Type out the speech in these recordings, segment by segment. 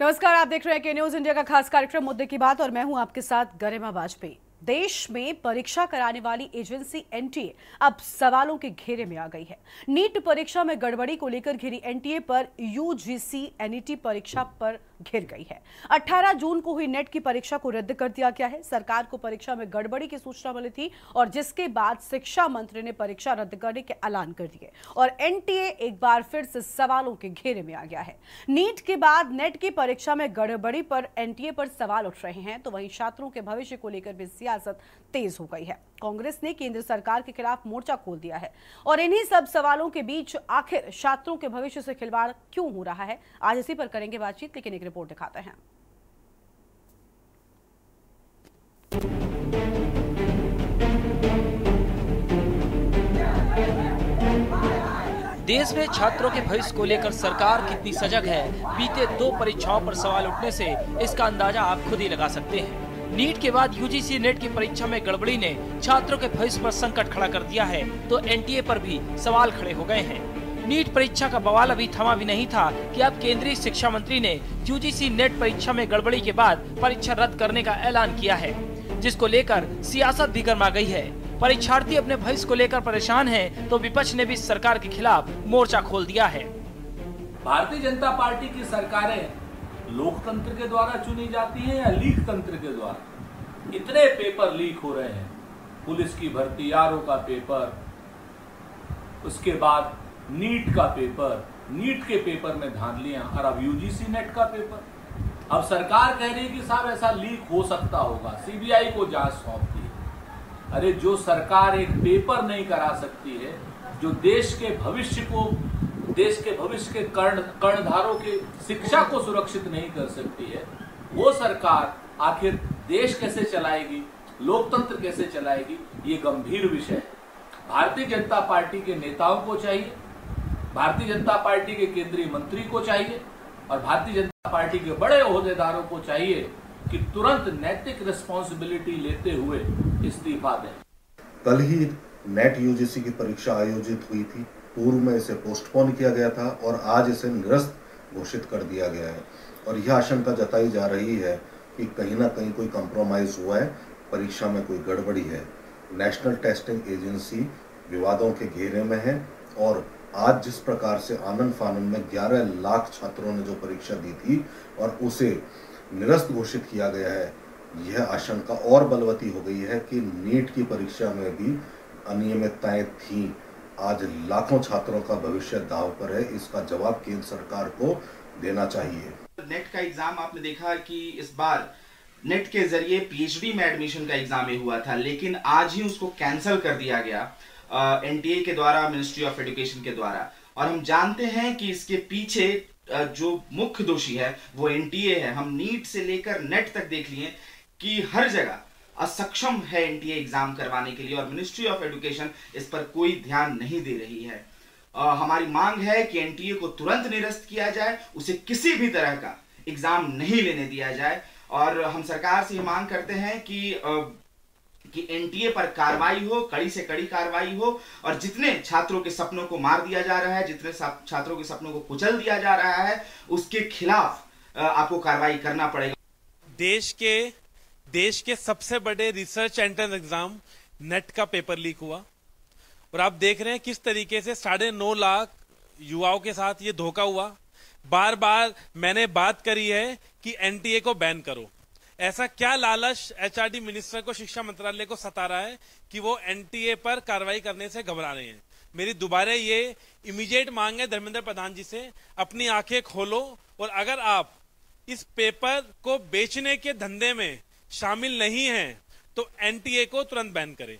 नमस्कार, आप देख रहे हैं के न्यूज़ इंडिया का खास कार्यक्रम, मुद्दे की बात, और मैं हूँ आपके साथ गरिमा वाजपेयी। देश में परीक्षा कराने वाली एजेंसी एनटीए अब सवालों के घेरे में आ गई है। नीट परीक्षा में गड़बड़ी को लेकर घिरी एनटीए पर यूजीसी एनईटी परीक्षा पर घिर गई है। 18 जून को हुई नेट की परीक्षा को रद्द कर दिया गया है। सरकार को परीक्षा में गड़बड़ी की सूचना मिली थी और जिसके बाद शिक्षा मंत्री ने परीक्षा रद्द करने के ऐलान कर दिए और एनटीए एक बार फिर से सवालों के घेरे में आ गया है। नीट के बाद नेट की परीक्षा में गड़बड़ी पर एनटीए पर सवाल उठ रहे हैं तो वहीं छात्रों के भविष्य को लेकर भी सियासत तेज हो गई है। कांग्रेस ने केंद्र सरकार के खिलाफ मोर्चा खोल दिया है। और इन्हीं सब सवालों के बीच आखिर छात्रों के भविष्य से खिलवाड़ क्यों हो रहा है? आज इसी पर करेंगे बातचीत, लेकिन एक रिपोर्ट दिखाते हैं। देश में छात्रों के भविष्य को लेकर सरकार कितनी सजग है, बीते दो परीक्षाओं पर सवाल उठने से इसका अंदाज़ा आप खुद ही लगा सकते हैं। नीट के बाद यूजीसी नेट की परीक्षा में गड़बड़ी ने छात्रों के भविष्य पर संकट खड़ा कर दिया है तो एनटीए पर भी सवाल खड़े हो गए हैं। नीट परीक्षा का बवाल अभी थमा भी नहीं था कि अब केंद्रीय शिक्षा मंत्री ने यूजीसी नेट परीक्षा में गड़बड़ी के बाद परीक्षा रद्द करने का ऐलान किया है जिसको लेकर सियासत भी गर्मा गई है। परीक्षार्थी अपने भविष्य को लेकर परेशान हैं, तो विपक्ष ने भी सरकार के खिलाफ मोर्चा खोल दिया है। भारतीय जनता पार्टी की सरकारें लोकतंत्र के द्वारा चुनी जाती हैं या लीक तंत्र के द्वारा? इतने पेपर लीक हो रहे हैं। पुलिस की भर्ती आर का पेपर, उसके बाद नीट का पेपर। नीट के पेपर में धांधलियाँ, और अब यूजीसी नेट का पेपर। अब सरकार कह रही है कि साहब ऐसा लीक हो सकता होगा। सीबीआई को जाँच सौंप दी अरे जो सरकार एक पेपर नहीं करा सकती है, जो देश के भविष्य को देश के भविष्य के कर्ण, कर्णधारों की शिक्षा को सुरक्षित नहीं कर सकती है। वो सरकार आखिर देश कैसे चलाएगी, लोकतंत्र कैसे चलाएगी, ये गंभीर विषय है। भारतीय जनता पार्टी के नेताओं को चाहिए, भारतीय जनता पार्टी के केंद्रीय मंत्री को चाहिए, और भारतीय जनता पार्टी के बड़े अहदेदारों को चाहिए कि तुरंत नैतिक रिस्पॉन्सिबिलिटी लेते हुए इस्तीफा दें। कल ही नेट यूजीसी की परीक्षा आयोजित हुई थी। पूर्व में इसे पोस्टपोन किया गया था और आज इसे निरस्त घोषित कर दिया गया है। और यह आशंका जताई जा रही है कि कहीं ना कहीं कोई कंप्रोमाइज हुआ है, परीक्षा में कोई गड़बड़ी है। नेशनल टेस्टिंग एजेंसी विवादों के घेरे में है और आज जिस प्रकार से आनंद फानंद में 11 लाख छात्रों ने जो परीक्षा दी थी और उसे निरस्त घोषित किया गया है, यह आशंका और बलवती हो गई है कि नीट की परीक्षा में भी अनियमितताएँ थी। आज लाखों छात्रों का भविष्य दाव पर है। इसका जवाब केंद्र सरकार को देना चाहिए। नेट का एग्ज़ाम आपने देखा कि इस बार नेट के ज़रिए पीएचडी में एडमिशन का एग्ज़ाम ही हुआ था, लेकिन आज ही उसको कैंसिल कर दिया गया एनटीए के द्वारा, मिनिस्ट्री ऑफ़ एजुकेशन के द्वारा। और हम जानते हैं कि इसके पीछे जो मुख्य दोषी है, वो एनटीए है। हम नीट से लेकर नेट तक देख लिए कि हर जगह असक्षम है एनटीए एग्ज़ाम करवाने के लिए और मिनिस्ट्री ऑफ़ एजुकेशन इस पर कोई ध्यान नहीं दे रही है। आ, हमारी मांग है कि एनटीए को तुरंत निरस्त किया जाए उसे किसी भी तरह का एग्ज़ाम नहीं लेने दिया जाए। और हम सरकार से मांग करते हैं कि आ, कि एनटीए पर कार्रवाई हो कड़ी से कड़ी कार्रवाई हो और जितने छात्रों के सपनों को मार दिया जा रहा है जितने छात्रों के सपनों को कुचल दिया जा रहा है उसके खिलाफ आपको कार्रवाई करना पड़ेगा। देश के देश के सबसे बड़े रिसर्च एंट्रेंस एग्ज़ाम नेट का पेपर लीक हुआ। और आप देख रहे हैं किस तरीके से साढ़े नौ लाख युवाओं के साथ ये धोखा हुआ। बार बार मैंने बात करी है कि एनटीए को बैन करो। ऐसा क्या लालच एचआरडी मिनिस्टर को, शिक्षा मंत्रालय को सता रहा है कि वो एनटीए पर कार्रवाई करने से घबरा रहे हैं? मेरी दोबारा ये इमीडिएट मांग है धर्मेंद्र प्रधान जी से, अपनी आँखें खोलो। और अगर आप इस पेपर को बेचने के धंधे में शामिल नहीं है तो एनटीए को तुरंत बैन करें।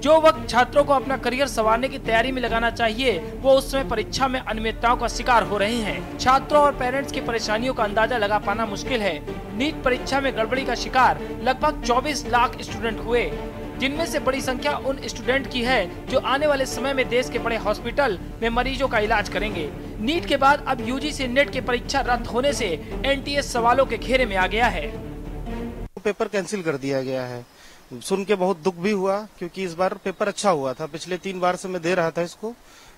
जो वक्त छात्रों को अपना करियर संवारने की तैयारी में लगाना चाहिए, वो उस समय परीक्षा में अनियमितताओं का शिकार हो रहे हैं। छात्रों और पेरेंट्स की परेशानियों का अंदाज़ा लगा पाना मुश्किल है। नीट परीक्षा में गड़बड़ी का शिकार लगभग 24 लाख स्टूडेंट हुए। जिनमें से बड़ी संख्या उन स्टूडेंट की है, जो आने वाले समय में देश के बड़े हॉस्पिटल में मरीजों का इलाज करेंगे। नीट के बाद अब यूजीसी नेट की परीक्षा रद्द होने से एनटीएस सवालों के घेरे में आ गया है। पेपर कैंसिल कर दिया गया है। सुन के बहुत दुख भी हुआ क्योंकि इस बार पेपर अच्छा हुआ था। पिछले तीन बार से मैं दे रहा था इसको।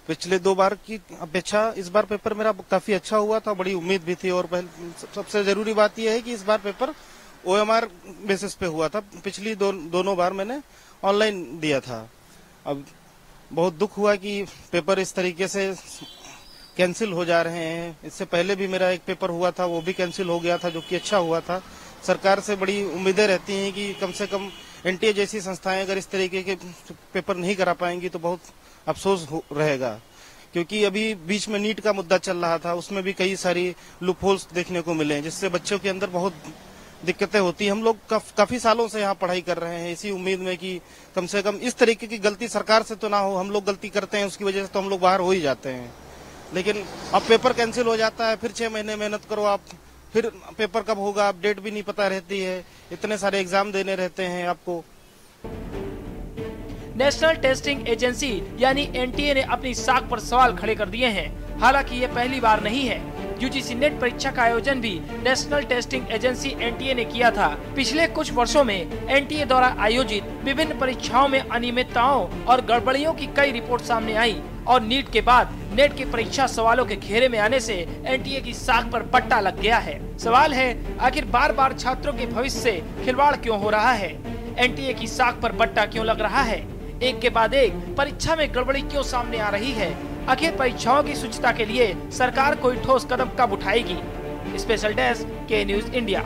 पिछले दो बार की अपेक्षा इस बार पेपर मेरा काफ़ी अच्छा हुआ था बड़ी उम्मीद भी थी। और सबसे ज़रूरी बात यह है कि इस बार पेपर ओएमआर बेसिस पे हुआ था। पिछली दो, दोनों बार मैंने ऑनलाइन दिया था। अब बहुत दुख हुआ कि पेपर इस तरीके से कैंसिल हो जा रहे हैं। इससे पहले भी मेरा एक पेपर हुआ था वो भी कैंसिल हो गया था जो कि अच्छा हुआ था। सरकार से बड़ी उम्मीदें रहती हैं कि कम से कम एनटीए जैसी संस्थाएँ अगर इस तरीके के पेपर नहीं करा पाएँगी तो बहुत अफसोस रहेगा। क्योंकि अभी बीच में नीट का मुद्दा चल रहा था उसमें भी कई सारी लूपहोल्स देखने को मिले जिससे बच्चों के अंदर बहुत दिक्कतें होती हम लोग काफ, काफ़ी सालों से यहाँ पढ़ाई कर रहे हैं इसी उम्मीद में कि कम से कम इस तरीके की गलती सरकार से तो ना हो हम लोग गलती करते हैं उसकी वजह से तो हम लोग बाहर हो ही जाते हैं। लेकिन अब पेपर कैंसिल हो जाता है फिर छह महीने मेहनत करो आप फिर पेपर कब होगा आप डेट भी नहीं पता रहती है। इतने सारे एग्ज़ाम देने रहते हैं आपको। नेशनल टेस्टिंग एजेंसी यानी एनटीए ने अपनी साख पर सवाल खड़े कर दिए हैं। हालाँकि ये पहली बार नहीं है। यूजीसी नेट परीक्षा का आयोजन भी नेशनल टेस्टिंग एजेंसी एनटीए ने किया था। पिछले कुछ वर्षों में एनटीए द्वारा आयोजित विभिन्न परीक्षाओं में अनियमितताओं और गड़बड़ियों की कई रिपोर्ट सामने आई और नीट के बाद नेट की परीक्षा सवालों के घेरे में आने से एनटीए की साख पर पट्टा लग गया है। सवाल है, आखिर बार बार छात्रों के भविष्य से खिलवाड़ क्यों हो रहा है? एनटीए की साख पर पट्टा क्यों लग रहा है? एक के बाद एक, परीक्षा में गड़बड़ी क्यों सामने आ रही है? आखिर परीक्षाओं की स्वच्छता के लिए सरकार कोई ठोस कदम कब उठाएगी? स्पेशल डेस्क के न्यूज़ इंडिया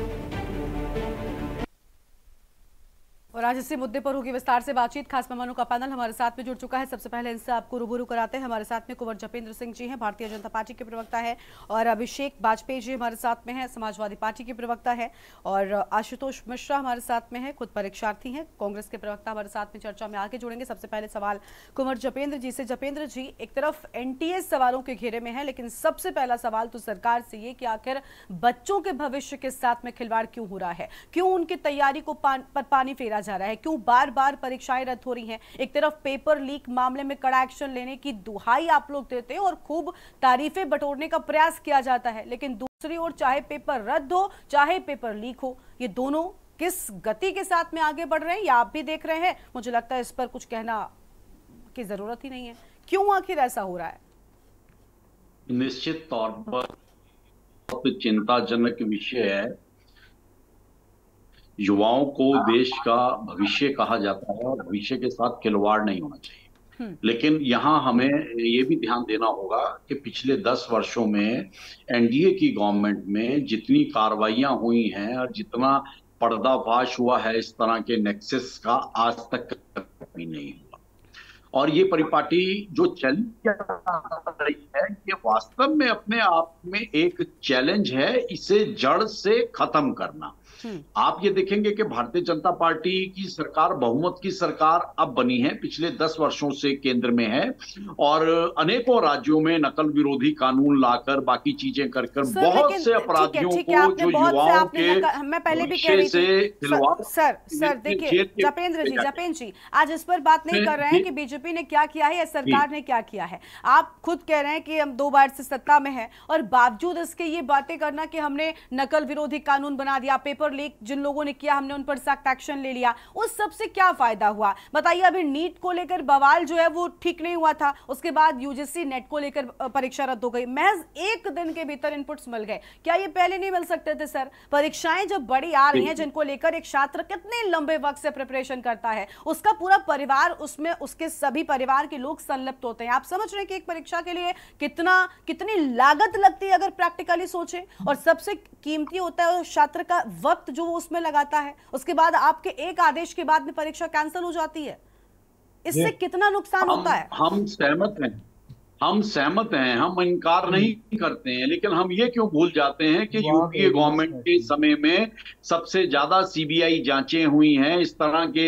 और आज इसी मुद्दे पर होगी विस्तार से बातचीत। खास मेहमानों का पैनल हमारे साथ में जुड़ चुका है। सबसे पहले इनसे आपको रूबरू कराते हैं। हमारे साथ में कुंवर जपेंद्र सिंह जी हैं, भारतीय जनता पार्टी के प्रवक्ता है, और अभिषेक वाजपेयी जी हमारे साथ में है, समाजवादी पार्टी के प्रवक्ता है, और आशुतोष मिश्रा हमारे साथ में है, खुद परीक्षार्थी हैं। कांग्रेस के प्रवक्ता हमारे साथ में चर्चा में आगे जुड़ेंगे। सबसे पहले सवाल कुंवर जपेंद्र जी से। जपेंद्र जी, एक तरफ़ एनटीए सवालों के घेरे में है, लेकिन सबसे पहला सवाल तो सरकार से ये कि आखिर बच्चों के भविष्य के साथ में खिलवाड़ क्यों हो रहा है? क्यों उनकी तैयारी को पर पानी फेरा जा रहा है क्यों बार बार परीक्षाएँ रद्द हो रही हैं? एक तरफ़ पेपर लीक मामले में कड़ा एक्शन लेने की दुहाई आप लोग देते हैं और खूब तारीफें बटोरने का प्रयास किया जाता है, लेकिन दूसरी ओर चाहे पेपर रद्द हो, चाहे पेपर लीक हो, ये दोनों किस गति के साथ में आगे बढ़ रहे हैं, या आप भी देख रहे हैं। मुझे लगता है इस पर कुछ कहना की ज़रूरत ही नहीं है। क्यों आखिर ऐसा हो रहा है? निश्चित तौर पर चिंताजनक विषय है। युवाओं को देश का भविष्य कहा जाता है और भविष्य के साथ खिलवाड़ नहीं होना चाहिए हम्म। लेकिन यहाँ हमें ये भी ध्यान देना होगा कि पिछले दस वर्षों में एनडीए की गवर्नमेंट में जितनी कार्रवाइयाँ हुई हैं और जितना पर्दाफाश हुआ है इस तरह के नेक्सेस का आज तक कभी नहीं हुआ और ये परिपाटी जो चल रही है ये वास्तव में अपने आप में एक चैलेंज है इसे जड़ से खत्म करना। आप ये देखेंगे कि भारतीय जनता पार्टी की सरकार बहुमत की सरकार अब बनी है। पिछले दस वर्षों से केंद्र में है और अनेकों राज्यों में नकल विरोधी कानून लाकर बाकी चीज़ें कर कर बहुत से अपराधियों को जो युवाओं के मैं पहले भी कह रही थी। सर सर देखिए जपेंद्र जी जपेंद्र जी आज इस पर बात नहीं कर रहे हैं कि बीजेपी ने क्या किया है या सरकार ने क्या किया है। आप खुद कह रहे हैं कि हम दो बार से सत्ता में है और बावजूद इसके ये बातें करना कि हमने नकल विरोधी कानून बना दिया पेपर लीक जिन लोगों ने किया हमने उन पर सख्त एक्शन ले लिया। उस सबसे क्या फ़ायदा हुआ? बताइए अभी नीट को लेकर बवाल जो है वो ठीक नहीं हुआ था। उसके बाद यूजीसी नेट को लेकर परीक्षा रद्द हो गई। महज एक दिन के भीतर इनपुट्स मिल गए। क्या ये पहले नहीं मिल सकते थे सर? परीक्षाएँ जब बड़ी आ रही हैं जिनको लेकर एक छात्र कितने लंबे वक्त से प्रिपरेशन करता है उसका पूरा परिवार उसमें उसके सभी परिवार के लोग संलिप्त होते हैं। आप समझ रहे हैं कि एक परीक्षा के लिए कितना कितनी लागत लगती है अगर प्रैक्टिकली सोचे? और सबसे कीमती होता है छात्र का वक्त वक्त जो वो उसमें लगाता है उसके बाद आपके एक आदेश के बाद में परीक्षा कैंसिल हो जाती है। इससे कितना नुकसान होता है? हम सहमत हैं। हम सहमत हैं हम इनकार हम्म। नहीं करते हैं लेकिन हम ये क्यों भूल जाते हैं कि यूपीए गवर्नमेंट के समय में सबसे ज़्यादा सीबीआई जांचें हुई हैं इस तरह के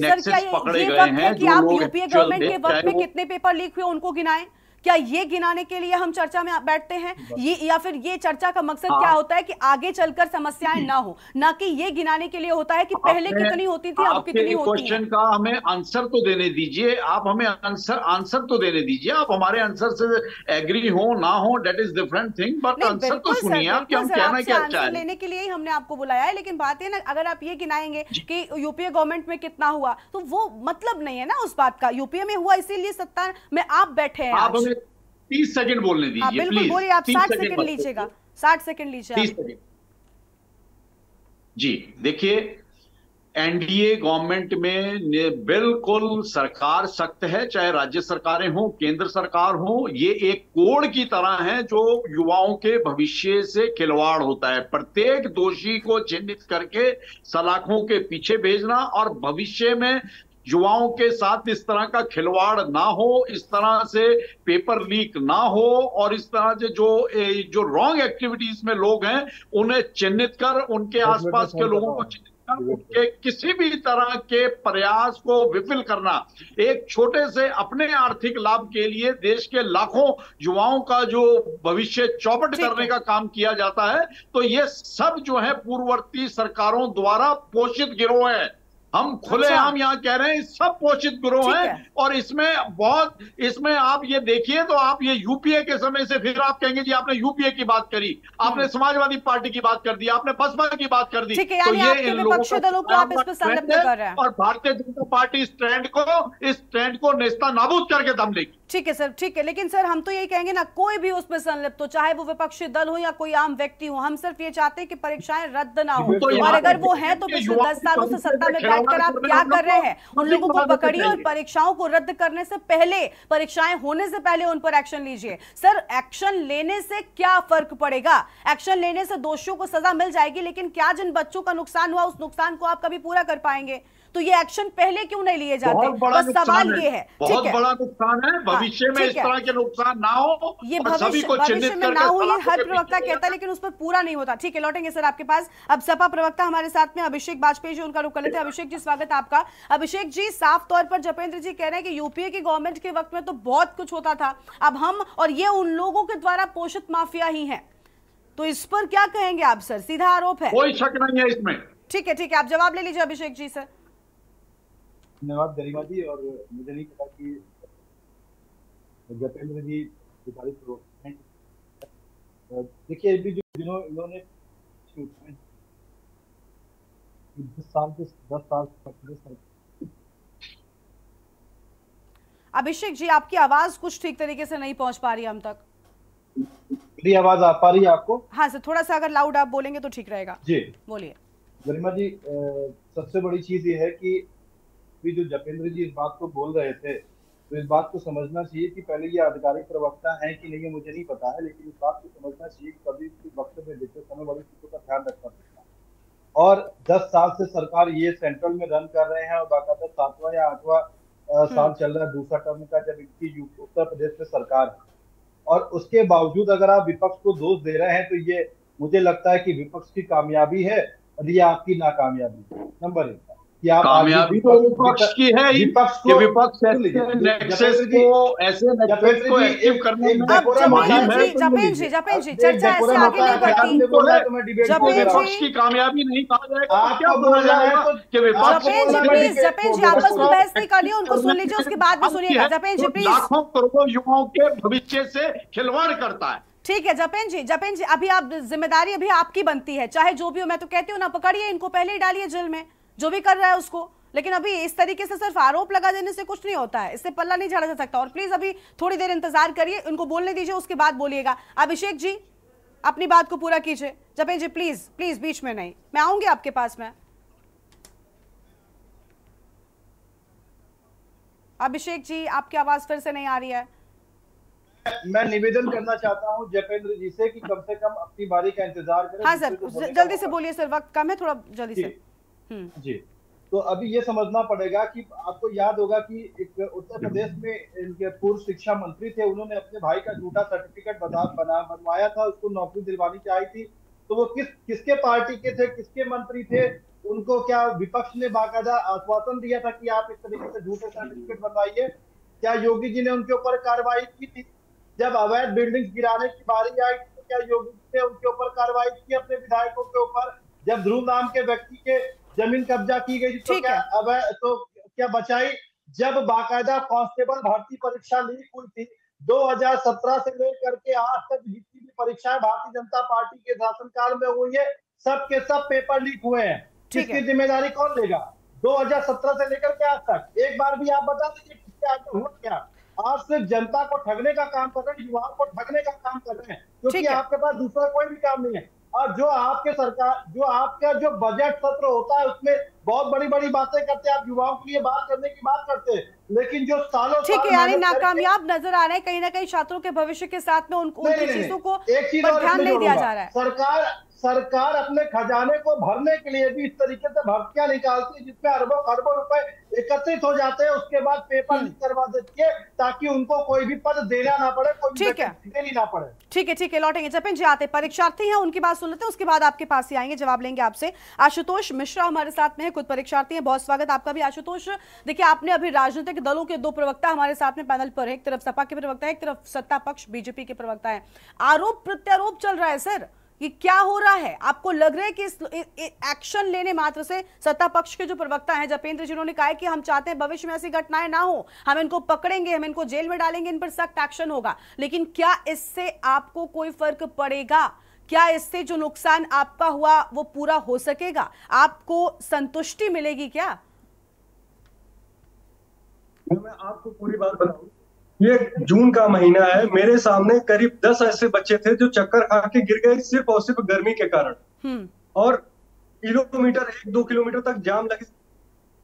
नेक्सस पकड़े गए हैं कि आप यूपीए गवर्नमेंट के वक्त में कितने पेपर लीक हुए उनको गिनाएँ? क्या ये गिनाने के लिए हम चर्चा में बैठते हैं? ये या फिर ये चर्चा का मकसद क्या हाँ। होता है कि आगे चलकर समस्याएँ ना हो? ना कि ये गिनाने के लिए होता है कि पहले कितनी होती थी अब कितनी होती क्वेश्चन का हमें आंसर तो देने दीजिए। आप हमें आंसर आंसर तो देने दीजिए। आप हमारे आंसर से एग्री हो ना हो that is different thing but answer तो सुनिए आप कहना क्या चाह। लेने के लिए ही हमने आपको बुलाया है लेकिन बात है ना अगर आप ये गिनाएँगे कि यूपीए गवर्नमेंट में कितना हुआ तो वो मतलब नहीं है ना उस बात का। यूपीए में हुआ इसीलिए सत्ता में आप बैठे हैं आप तीस सेकंड बोलने हाँ दीजिए बिल्कुल बोलिए आप साठ सेकंड लीजिएगा साठ सेकंड लीजिए तीस सेकंड। जी देखिए एनडीए गवर्नमेंट में बिल्कुल सरकार सख्त है चाहे राज्य सरकारें हों केंद्र सरकार हो ये एक कोड की तरह है जो युवाओं के भविष्य से खिलवाड़ होता है। प्रत्येक दोषी को चिन्हित करके सलाखों के पीछे भेजना और भविष्य में युवाओं के साथ इस तरह का खिलवाड़ ना हो इस तरह से पेपर लीक ना हो और इस तरह से जो ए, जो रॉन्ग एक्टिविटीज़ में लोग हैं उन्हें चिन्हित कर उनके आसपास के लोगों को चिन्हित कर उनके किसी भी तरह के प्रयास को विफल करना। एक छोटे से अपने आर्थिक लाभ के लिए देश के लाखों युवाओं का जो भविष्य चौपट करने का काम किया जाता है तो ये सब जो है पूर्ववर्ती सरकारों द्वारा पोषित गिरोह है। हम खुलेआम अच्छा। यहाँ कह रहे हैं सब पोषित गुरु हैं है। और इसमें बहुत इसमें आप ये देखिए तो आप ये यूपीए के समय से फिर आप कहेंगे जी आपने यूपीए की बात करी आपने समाजवादी पार्टी की बात कर दी आपने बसपा की बात कर दी तो ये इन लोगों का। और भारतीय जनता पार्टी इस ट्रेंड को इस ट्रेंड को नेस्ता नाबूद करके दम लेगी ठीक है सर ठीक है। लेकिन सर हम तो यही कहेंगे ना कोई भी उसमें संलिप्त हो चाहे वो विपक्षी दल हो या कोई आम व्यक्ति हो हम सिर्फ़ ये चाहते हैं कि परीक्षाएँ रद्द ना हो। तो और अगर वो है तो पिछले दस सालों से सत्ता में बैठकर आप क्या कर रहे हैं? उन लोगों को पकड़िए और परीक्षाओं को रद्द करने से पहले परीक्षाएँ होने से पहले उन पर एक्शन लीजिए। सर एक्शन लेने से क्या फ़र्क पड़ेगा? एक्शन लेने से दोषियों को सजा मिल जाएगी लेकिन क्या जिन बच्चों का नुकसान हुआ उस नुकसान को आप कभी पूरा कर पाएँगे? तो ये एक्शन पहले क्यों नहीं लिए जाते? बस सवाल ये है। ठीक बहुत है। बड़ा नुकसान है। भविष्य में इस तरह के नुकसान ना हो ये भविष्य में ना हो ये हर प्रवक्ता कहता है लेकिन उस पर पूरा नहीं होता। ठीक है लौटेंगे सर आपके पास। अब सपा प्रवक्ता हमारे साथ में अभिषेक वाजपेयी जी उनका रुख कर लेते हैं। अभिषेक जी स्वागत आपका। अभिषेक जी साफ़ तौर पर जपेंद्र जी कह रहे हैं कि यूपीए की गवर्नमेंट के वक्त में तो बहुत कुछ होता था। अब हम और ये उन लोगों के द्वारा पोषित माफिया ही है। तो इस पर क्या कहेंगे आप सर? सीधा आरोप है। कोई शक नहीं है इसमें। ठीक है ठीक है। आप जवाब ले लीजिए अभिषेक जी सर। धन्यवाद गरिमा जी और मुझे नहीं पता कि जतेंद्र जी हैं देखिए अभी जो जिन्हों इन्होंने दस साल के दस साल पच्चीस साल अभिषेक जी आपकी आवाज़ कुछ ठीक तरीके से नहीं पहुँच पा रही हम तक। मेरी आवाज़ आ पा रही है आपको? हाँ सर थोड़ा सा अगर लाउड आप बोलेंगे तो ठीक रहेगा। जी। बोलिए। गरिमा जी सबसे बड़ी चीज़ ये है कि अभी जो जपेंद्र जी इस बात को बोल रहे थे तो इस बात को समझना चाहिए कि पहले ये आधिकारिक प्रवक्ता है कि नहीं मुझे नहीं पता है लेकिन इस बात को समझना चाहिए कि कभी भी वक्तव्य देते समय बड़ी चीज़ों का ध्यान रखना पड़ता और दस साल से सरकार ये सेंट्रल में रन कर रहे हैं और बाकायदा सातवां या आठवां साल चल रहा है दूसरा टर्म का जब इनकी उत्तर प्रदेश में सरकार है। और उसके बावजूद अगर आप विपक्ष को दोष दे रहे हैं तो ये मुझे लगता है कि विपक्ष की कामयाबी है और ये आपकी नाकामयाबी नंबर एक भी कामयाबी तो विपक्ष की है ही विपक्ष को विपक्ष नेक्सस जी- को ऐसे नेक्सस को एक्टिव करने में डेकोरम है, जी लीजिए। जी जपेंद्र जी चर्चा ऐसे आगे नहीं बढ़ती। तो डिबेट जपेंद्र को। कामयाबी नहीं कहा जाएगा क्या बोला जाएगा तो- कि विपक्ष जपेंद्र जी प्लीज़ को जी आपस में बहस नहीं करनी उनको सुन लीजिए उसके बाद में हम सुनिएगा। की जी तो प्लीज़ लाखों करोड़ों युवाओं के भविष्य से खिलवाड़ करता है। ठीक है जपेंद्र जी जपेंद्र जी अभी आप ज़िम्मेदारी अभी आपकी बनती है। चाहे जो भी हो मैं तो कहती हूँ ना पकड़िए इनको पहले ही डालिए जेल में। जो भी कर रहा है उसको। लेकिन अभी इस तरीके से सिर्फ़ आरोप लगा देने से कुछ नहीं होता है। इससे पल्ला नहीं झाड़ा जा सकता। और प्लीज़ अभी थोड़ी देर इंतज़ार करिए उनको बोलने दीजिए उसके बाद बोलिएगा। अभिषेक जी अपनी बात को पूरा कीजिए। जपेंद्र जी प्लीज़ प्लीज़ बीच में नहीं। मैं आऊँगी आपके पास में। अभिषेक जी आपकी आवाज़ फिर से नहीं आ रही है। मैं निवेदन करना चाहता हूँ जपेंद्र जी से कि कम से कम अपनी बारी का इंतज़ार करें। हाँ सर जल्दी से बोलिए सर वक्त कम है थोड़ा जल्दी से। जी। तो अभी ये समझना पड़ेगा कि आपको याद होगा कि एक उत्तर प्रदेश में इनके पूर्व शिक्षा मंत्री थे उन्होंने अपने भाई का झूठा सर्टिफिकेट बना बना बनवाया था उसको नौकरी दिलवानी चाहिए थी। तो वो किस किसके पार्टी के थे किसके मंत्री थे उनको क्या विपक्ष ने बाकायदा आश्वासन दिया था कि आप इस तरीके से झूठे सर्टिफिकेट बनवाइए? क्या योगी जी ने उनके ऊपर कार्रवाई की थी? जब अवैध बिल्डिंग गिराने की बारी आई तो क्या योगी जी ने उनके ऊपर कार्रवाई की अपने विधायकों के ऊपर? जब ध्रुव नाम के व्यक्ति के ज़मीन कब्जा की गई थी तो क्या अवैध तो क्या बचाई? जब बाकायदा कांस्टेबल भर्ती परीक्षा लीक हुई थी 2017 से लेकर के आज तक जितनी भी परीक्षाएँ भारतीय जनता पार्टी के शासनकाल में हुई है सब के सब पेपर लीक हुए हैं। इसकी ज़िम्मेदारी कौन लेगा? 2017 से लेकर के आज तक। एक बार भी आप बता दीजिए किसके आगे हुआ क्या? आप सिर्फ़ जनता को ठगने का काम कर रहे हैं युवाओं को ठगने का काम कर रहे हैं क्योंकि आपके पास दूसरा कोई भी काम नहीं है। और जो आपके सरकार जो आपका जो बजट सत्र होता है उसमें बहुत बड़ी बड़ी बातें करते हैं। आप युवाओं के लिए बात करने की बात करते हैं लेकिन जो सालों ठीक है यानी नाकामयाब नज़र आ रहे हैं कहीं ना कहीं छात्रों के भविष्य के साथ में उनको उन चीज़ों को एक चीज़ ध्यान नहीं दिया जा रहा है। सरकार सरकार अपने खजाने को भरने के लिए भी इस तरीके से भर्तियाँ निकालती है जिसमें अरबों खरबों रुपए एकत्रित हो जाते हैं उसके बाद पेपर लीक करवा देती है ताकि उनको कोई भी पद देना ना पड़े कोई ठीक है। देनी ना पड़े। ठीक है ठीक है लौटेंगे जपिन जी आते परीक्षार्थी हैं उनकी बात सुन लेते हैं उसके बाद आपके पास ही आएँगे जवाब लेंगे आपसे। आशुतोष मिश्रा हमारे साथ में है खुद परीक्षार्थी हैं बहुत स्वागत आपका भी। आशुतोष देखिए आपने अभी राजनीतिक दलों के दो प्रवक्ता हमारे साथ में पैनल पर है एक तरफ़ सपा के प्रवक्ता है एक तरफ़ सत्ता पक्ष बीजेपी के प्रवक्ता है। आरोप प्रत्यारोप चल रहा है सर। ये क्या हो रहा है? आपको लग रहा है कि एक्शन लेने मात्र से सत्ता पक्ष के जो प्रवक्ता हैं, जपेंद्र जी ने कहा है कि हम चाहते हैं भविष्य में ऐसी घटनाएँ ना हो। हम इनको पकड़ेंगे, हम इनको जेल में डालेंगे, इन पर सख्त एक्शन होगा। लेकिन क्या इससे आपको कोई फ़र्क पड़ेगा? क्या इससे जो नुकसान आपका हुआ, वो पूरा हो सकेगा? आपको संतुष्टि मिलेगी क्या? मैं आपको पूरी बात बताऊँ ये जून का महीना है। मेरे सामने करीब दस ऐसे बच्चे थे जो चक्कर खा के गिर गए सिर्फ़ और सिर्फ़ गर्मी के कारण। और किलोमीटर एक दो किलोमीटर तक जाम लगे।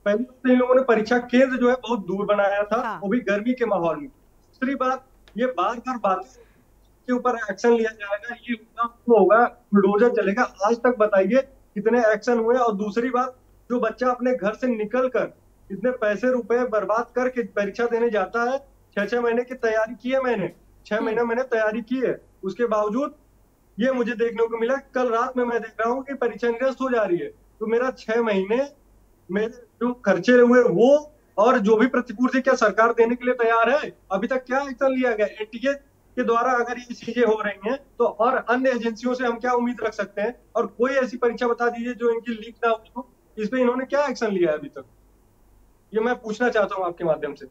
पहले तो इन लोगों ने परीक्षा केंद्र जो है बहुत दूर बनाया था हाँ। वो भी गर्मी के माहौल में। दूसरी बात ये बार बार बात के ऊपर एक्शन लिया जाएगा ये होगा बुलडोजर चलेगा। आज तक बताइए कितने एक्शन हुए और दूसरी बात जो बच्चा अपने घर से निकल कर इतने पैसे रुपए बर्बाद करके परीक्षा देने जाता है छह छह महीने की तैयारी की है मैंने। छह हम्म। महीने मैंने तैयारी की है। उसके बावजूद ये मुझे देखने को मिला कल रात में मैं देख रहा हूँ कि परीक्षा निरस्त हो जा रही है। तो मेरा छह महीने मेरे जो खर्चे हुए वो और जो भी प्रतिपूर्ति क्या सरकार देने के लिए तैयार है अभी तक क्या एक्शन लिया गया? एनटीए के द्वारा अगर ये चीज़ें हो रही हैं तो और अन्य एजेंसियों से हम क्या उम्मीद रख सकते हैं? और कोई ऐसी परीक्षा बता दीजिए जो इनकी लीक ना हो। इस पे इन्होंने क्या एक्शन लिया है अभी तक? ये मैं पूछना चाहता हूँ आपके माध्यम से।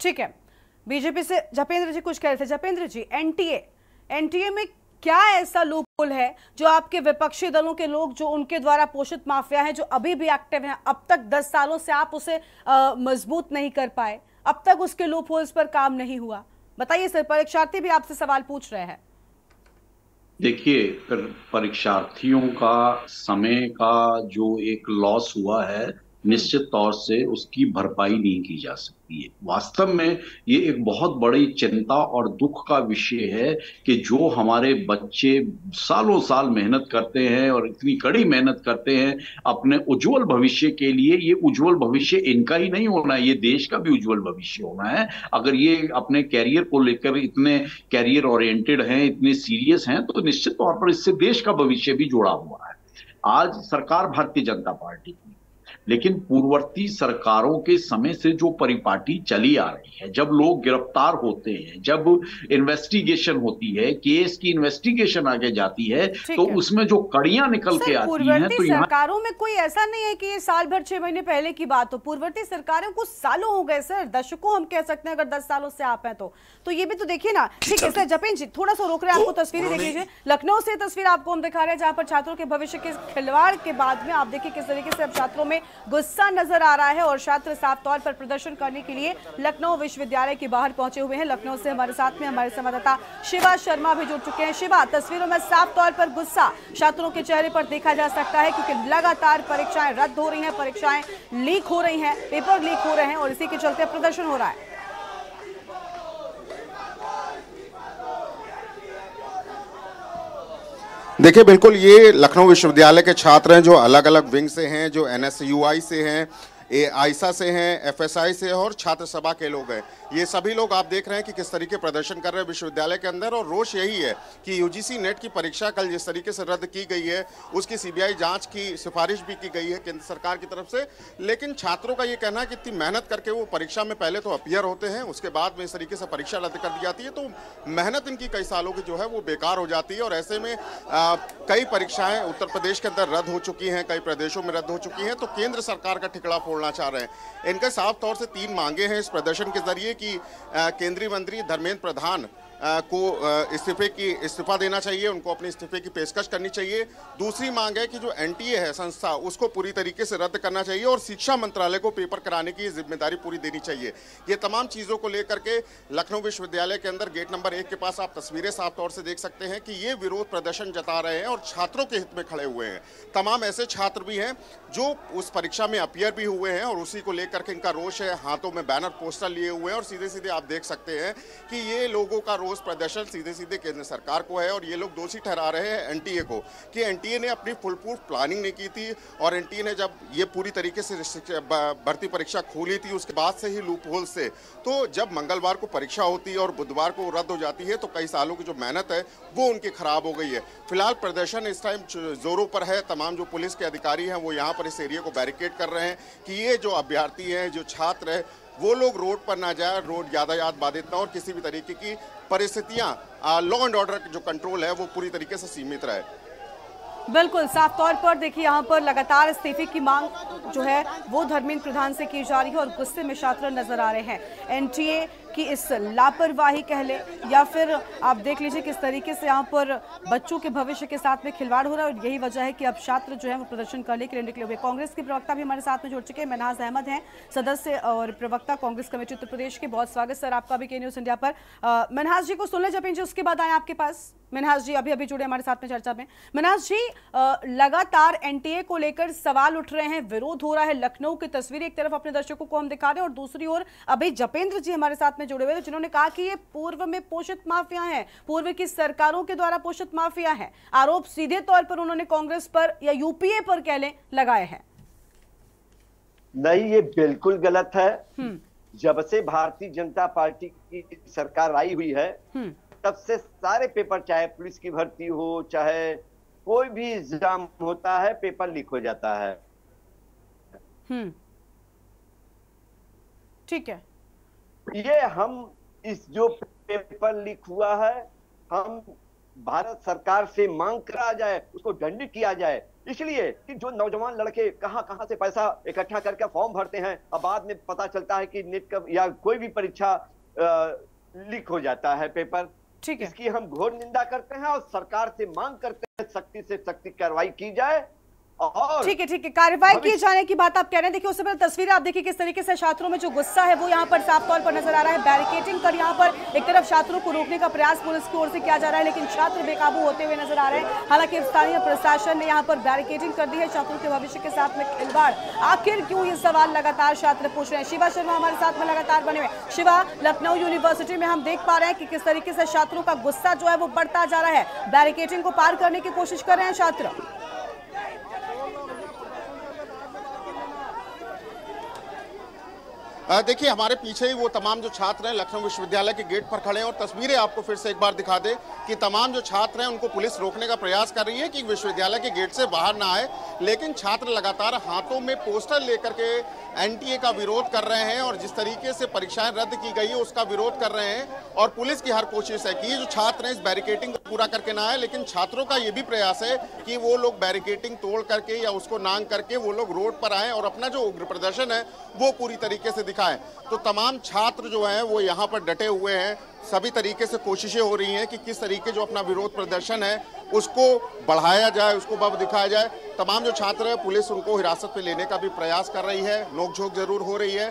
ठीक है। बीजेपी से जपेंद्र जी कुछ कह रहे थे। जपेंद्र जी एनटीए एनटीए में क्या ऐसा लूपहोल है जो आपके विपक्षी दलों के लोग, जो उनके द्वारा पोषित माफिया है, जो अभी भी एक्टिव हैं, अब तक दस सालों से आप उसे मज़बूत नहीं कर पाए, अब तक उसके लूप होल्स पर काम नहीं हुआ। बताइए सर, परीक्षार्थी भी आपसे सवाल पूछ रहे हैं। देखिए परीक्षार्थियों का, समय का जो एक लॉस हुआ है निश्चित तौर से उसकी भरपाई नहीं की जा सकती है। वास्तव में ये एक बहुत बड़ी चिंता और दुख का विषय है कि जो हमारे बच्चे सालों साल मेहनत करते हैं और इतनी कड़ी मेहनत करते हैं, अपने उज्जवल भविष्य के लिए ये उज्जवल भविष्य इनका ही नहीं होना है, ये देश का भी उज्जवल भविष्य होना है। अगर ये अपने कैरियर को लेकर इतने कैरियर ओरिएंटेड हैं, इतने सीरियस हैं तो निश्चित तौर पर इससे देश का भविष्य भी जुड़ा हुआ है। आज सरकार भारतीय जनता पार्टी की लेकिन पूर्ववर्ती सरकारों के समय से जो परिपाटी चली आ रही है जब लोग गिरफ़्तार होते हैं जब इन्वेस्टिगेशन होती है केस की इन्वेस्टिगेशन आगे जाती है तो है। उसमें जो कड़ियाँ निकल के आती हैं तो सरकारों में कोई ऐसा नहीं है कि ये साल भर छह महीने पहले की बात हो। पूर्ववर्ती सरकारों को सालों हो गए सर। दशकों हम कह सकते हैं अगर दस सालों से आप हैं तो। तो ये भी तो देखिए ना। ठीक है सर। जपेन जी थोड़ा सा रोक रहे हैं आपको तस्वीरें देख लीजिए लखनऊ से तस्वीर आपको हम दिखा रहे हैं जहाँ पर छात्रों के भविष्य के खिलवाड़ के बाद में आप देखिए किस तरीके से अब छात्रों में गुस्सा नज़र आ रहा है और छात्र साफ़ तौर पर प्रदर्शन करने के लिए लखनऊ विश्वविद्यालय के बाहर पहुँचे हुए हैं। लखनऊ से हमारे साथ में हमारे संवाददाता शिवा शर्मा भी जुड़ चुके हैं। शिवा, तस्वीरों में साफ़ तौर पर गुस्सा छात्रों के चेहरे पर देखा जा सकता है क्योंकि लगातार परीक्षाएँ रद्द हो रही है, परीक्षाएँ लीक हो रही है, पेपर लीक हो रहे हैं और इसी के चलते प्रदर्शन हो रहा है। देखिए, बिल्कुल ये लखनऊ विश्वविद्यालय के छात्र हैं जो अलग अलग विंग से हैं, जो एनएसयूआई से हैं ए आयसा से हैं एफएसआई से और छात्र सभा के लोग हैं। ये सभी लोग आप देख रहे हैं कि किस तरीके प्रदर्शन कर रहे हैं विश्वविद्यालय के अंदर, और रोष यही है कि यूजीसी नेट की परीक्षा कल जिस तरीके से रद्द की गई है, उसकी सीबीआई जाँच की सिफारिश भी की गई है केंद्र सरकार की तरफ़ से। लेकिन छात्रों का ये कहना है कि इतनी मेहनत करके वो परीक्षा में पहले तो अपियर होते हैं, उसके बाद में इस तरीके से परीक्षा रद्द कर दी जाती है तो मेहनत इनकी कई सालों की जो है वो बेकार हो जाती है, और ऐसे में कई परीक्षाएँ उत्तर प्रदेश के अंदर रद्द हो चुकी हैं, कई प्रदेशों में रद्द हो चुकी हैं तो केंद्र सरकार का ठिकड़ा फोड़ना चाह रहे हैं। इनके साफ़ तौर से तीन मांगे हैं इस प्रदर्शन के ज़रिए कि केंद्रीय मंत्री धर्मेंद्र प्रधान को इस्तीफे की, इस्तीफा देना चाहिए, उनको अपने इस्तीफे की पेशकश करनी चाहिए। दूसरी मांग है कि जो एनटीए है, संस्था, उसको पूरी तरीके से रद्द करना चाहिए और शिक्षा मंत्रालय को पेपर कराने की ज़िम्मेदारी पूरी देनी चाहिए। ये तमाम चीज़ों को लेकर के लखनऊ विश्वविद्यालय के अंदर गेट नंबर एक के पास आप तस्वीरें साफ़ तौर से देख सकते हैं कि ये विरोध प्रदर्शन जता रहे हैं और छात्रों के हित में खड़े हुए हैं। तमाम ऐसे छात्र भी हैं जो उस परीक्षा में अपियर भी हुए हैं और उसी को लेकर के इनका रोष है, हाथों में बैनर पोस्टर लिए हुए हैं और सीधे सीधे आप देख सकते हैं कि ये लोगों का प्रदर्शन सीधे सीधे केंद्र सरकार को है और ये लोग दोषी ठहरा रहे हैं एनटीए को कि एनटीए ने अपनी फुल प्रूफ प्लानिंग नहीं की थी और एनटीए ने जब ये पूरी तरीके से भर्ती परीक्षा खोली थी उसके बाद से ही लूप होल से तो जब मंगलवार को परीक्षा होती है और बुधवार को रद्द हो जाती है तो कई सालों की जो मेहनत है, वो उनकी खराब हो गई है। फ़िलहाल प्रदर्शन इस टाइम जोरों पर है, तमाम जो पुलिस के अधिकारी हैं, वो यहाँ पर इस एरिया को बैरिकेड कर रहे हैं कि ये जो अभ्यर्थी हैं, जो छात्र है वो लोग रोड पर ना जाए, रोड यातायात बाधित ना और किसी भी तरीके की परिस्थितियाँ लॉ एंड ऑर्डर जो कंट्रोल है, वो पूरी तरीके से सीमित रहे। बिल्कुल, साफ़ तौर पर देखिए, यहाँ पर लगातार इस्तीफे की मांग जो है, वो धर्मेंद्र प्रधान से की जा रही है और गुस्से में छात्र नज़र आ रहे हैं। एनटीए की इस लापरवाही कह ले, या फिर आप देख लीजिए किस तरीके से यहाँ पर बच्चों के भविष्य के साथ में खिलवाड़ हो रहा है और यही वजह है कि अब छात्र जो है वो प्रदर्शन करने के लिए निकले हुए कांग्रेस के प्रवक्ता भी हमारे साथ में जुड़ चुके हैं महनाज अहमद हैं, सदस्य और प्रवक्ता कांग्रेस कमेटी उत्तर प्रदेश के। बहुत स्वागत सर आपका भी के न्यूज़ इंडिया पर। मनहाज जी को सुन ले जब उसके बाद आए आपके पास। मिनहाज जी अभी अभी जुड़े हमारे साथ में चर्चा में। मिनहाज जी लगातार एनटीए को लेकर सवाल उठ रहे हैं, विरोध हो रहा है। लखनऊ की तस्वीर एक तरफ़ अपने दर्शकों को हम दिखा रहे हैं और दूसरी ओर अभी जपेंद्र जी हमारे साथ में जुड़े हुए जिन्होंने कहा कि ये पूर्व में पोषित माफिया है पूर्व की सरकारों के द्वारा पोषित माफिया है। आरोप सीधे तौर पर उन्होंने कांग्रेस पर या यूपीए पर कह लें लगाए हैं। नहीं ये बिल्कुल गलत है। हम्म। जब से भारतीय जनता पार्टी की सरकार आई हुई है हम्म। तब से सारे पेपर चाहे पुलिस की भर्ती हो चाहे कोई भी एग्ज़ाम होता है पेपर लीक हो जाता है। हम्म। ठीक है। ये हम इस जो पेपर लीक हुआ है हम भारत सरकार से मांग करा जाए उसको दंडित किया जाए। इसलिए कि जो नौजवान लड़के कहाँ कहाँ से पैसा इकट्ठा करके फॉर्म भरते हैं और बाद में पता चलता है कि नेट का या कोई भी परीक्षा लीक हो जाता है पेपर। ठीक है। इसकी हम घोर निंदा करते हैं और सरकार से मांग करते हैं सख्ती से सख्ती कार्रवाई की जाए। ठीक है ठीक है। कार्रवाई किए जाने की बात आप कह रहे हैं। देखिए उससे पहले तस्वीरें आप देखिए किस तरीके से छात्रों में जो गुस्सा है वो यहाँ पर साफ़ तौर पर नज़र आ रहा है। बैरिकेटिंग कर यहाँ पर एक तरफ़ छात्रों को रोकने का प्रयास पुलिस की ओर से किया जा रहा है लेकिन छात्र बेकाबू होते हुए नज़र आ रहे हैं। हालाँकि स्थानीय प्रशासन ने यहाँ पर बैरिकेटिंग कर दी है छात्रों के भविष्य के साथ में खिलवाड़। आखिर क्यों ये सवाल लगातार छात्र पूछ रहे हैं? शिवा शर्मा हमारे साथ में लगातार बने हुए शिवा लखनऊ यूनिवर्सिटी में हम देख पा रहे हैं कि किस तरीके से छात्रों का गुस्सा जो है वो बढ़ता जा रहा है। बैरिकेटिंग को पार करने की कोशिश कर रहे हैं छात्र। देखिए, हमारे पीछे ही वो तमाम जो छात्र हैं लखनऊ विश्वविद्यालय के गेट पर खड़े हैं और तस्वीरें आपको फिर से एक बार दिखा दे कि तमाम जो छात्र हैं, उनको पुलिस रोकने का प्रयास कर रही है कि विश्वविद्यालय के गेट से बाहर ना आए। लेकिन छात्र लगातार हाथों में पोस्टर लेकर के एनटीए का विरोध कर रहे हैं और जिस तरीके से परीक्षाएँ रद्द की गई है, उसका विरोध कर रहे हैं और पुलिस की हर कोशिश है कि जो छात्र हैं, इस बैरिकेटिंग को पूरा करके ना आए। लेकिन छात्रों का ये भी प्रयास है कि वो लोग बैरिकेटिंग तोड़ करके या उसको नांग करके वो लोग रोड पर आए और अपना जो उग्र प्रदर्शन है, वो पूरी तरीके से दिखाएँ तो तमाम छात्र जो हैं, वो यहाँ पर डटे हुए हैं। सभी तरीके से कोशिशें हो रही हैं कि किस तरीके जो अपना विरोध प्रदर्शन है, उसको बढ़ाया जाए, उसको बब दिखाया जाए। तमाम जो छात्र हैं, पुलिस उनको हिरासत में लेने का भी प्रयास कर रही है। नोकझोंक ज़रूर हो रही है।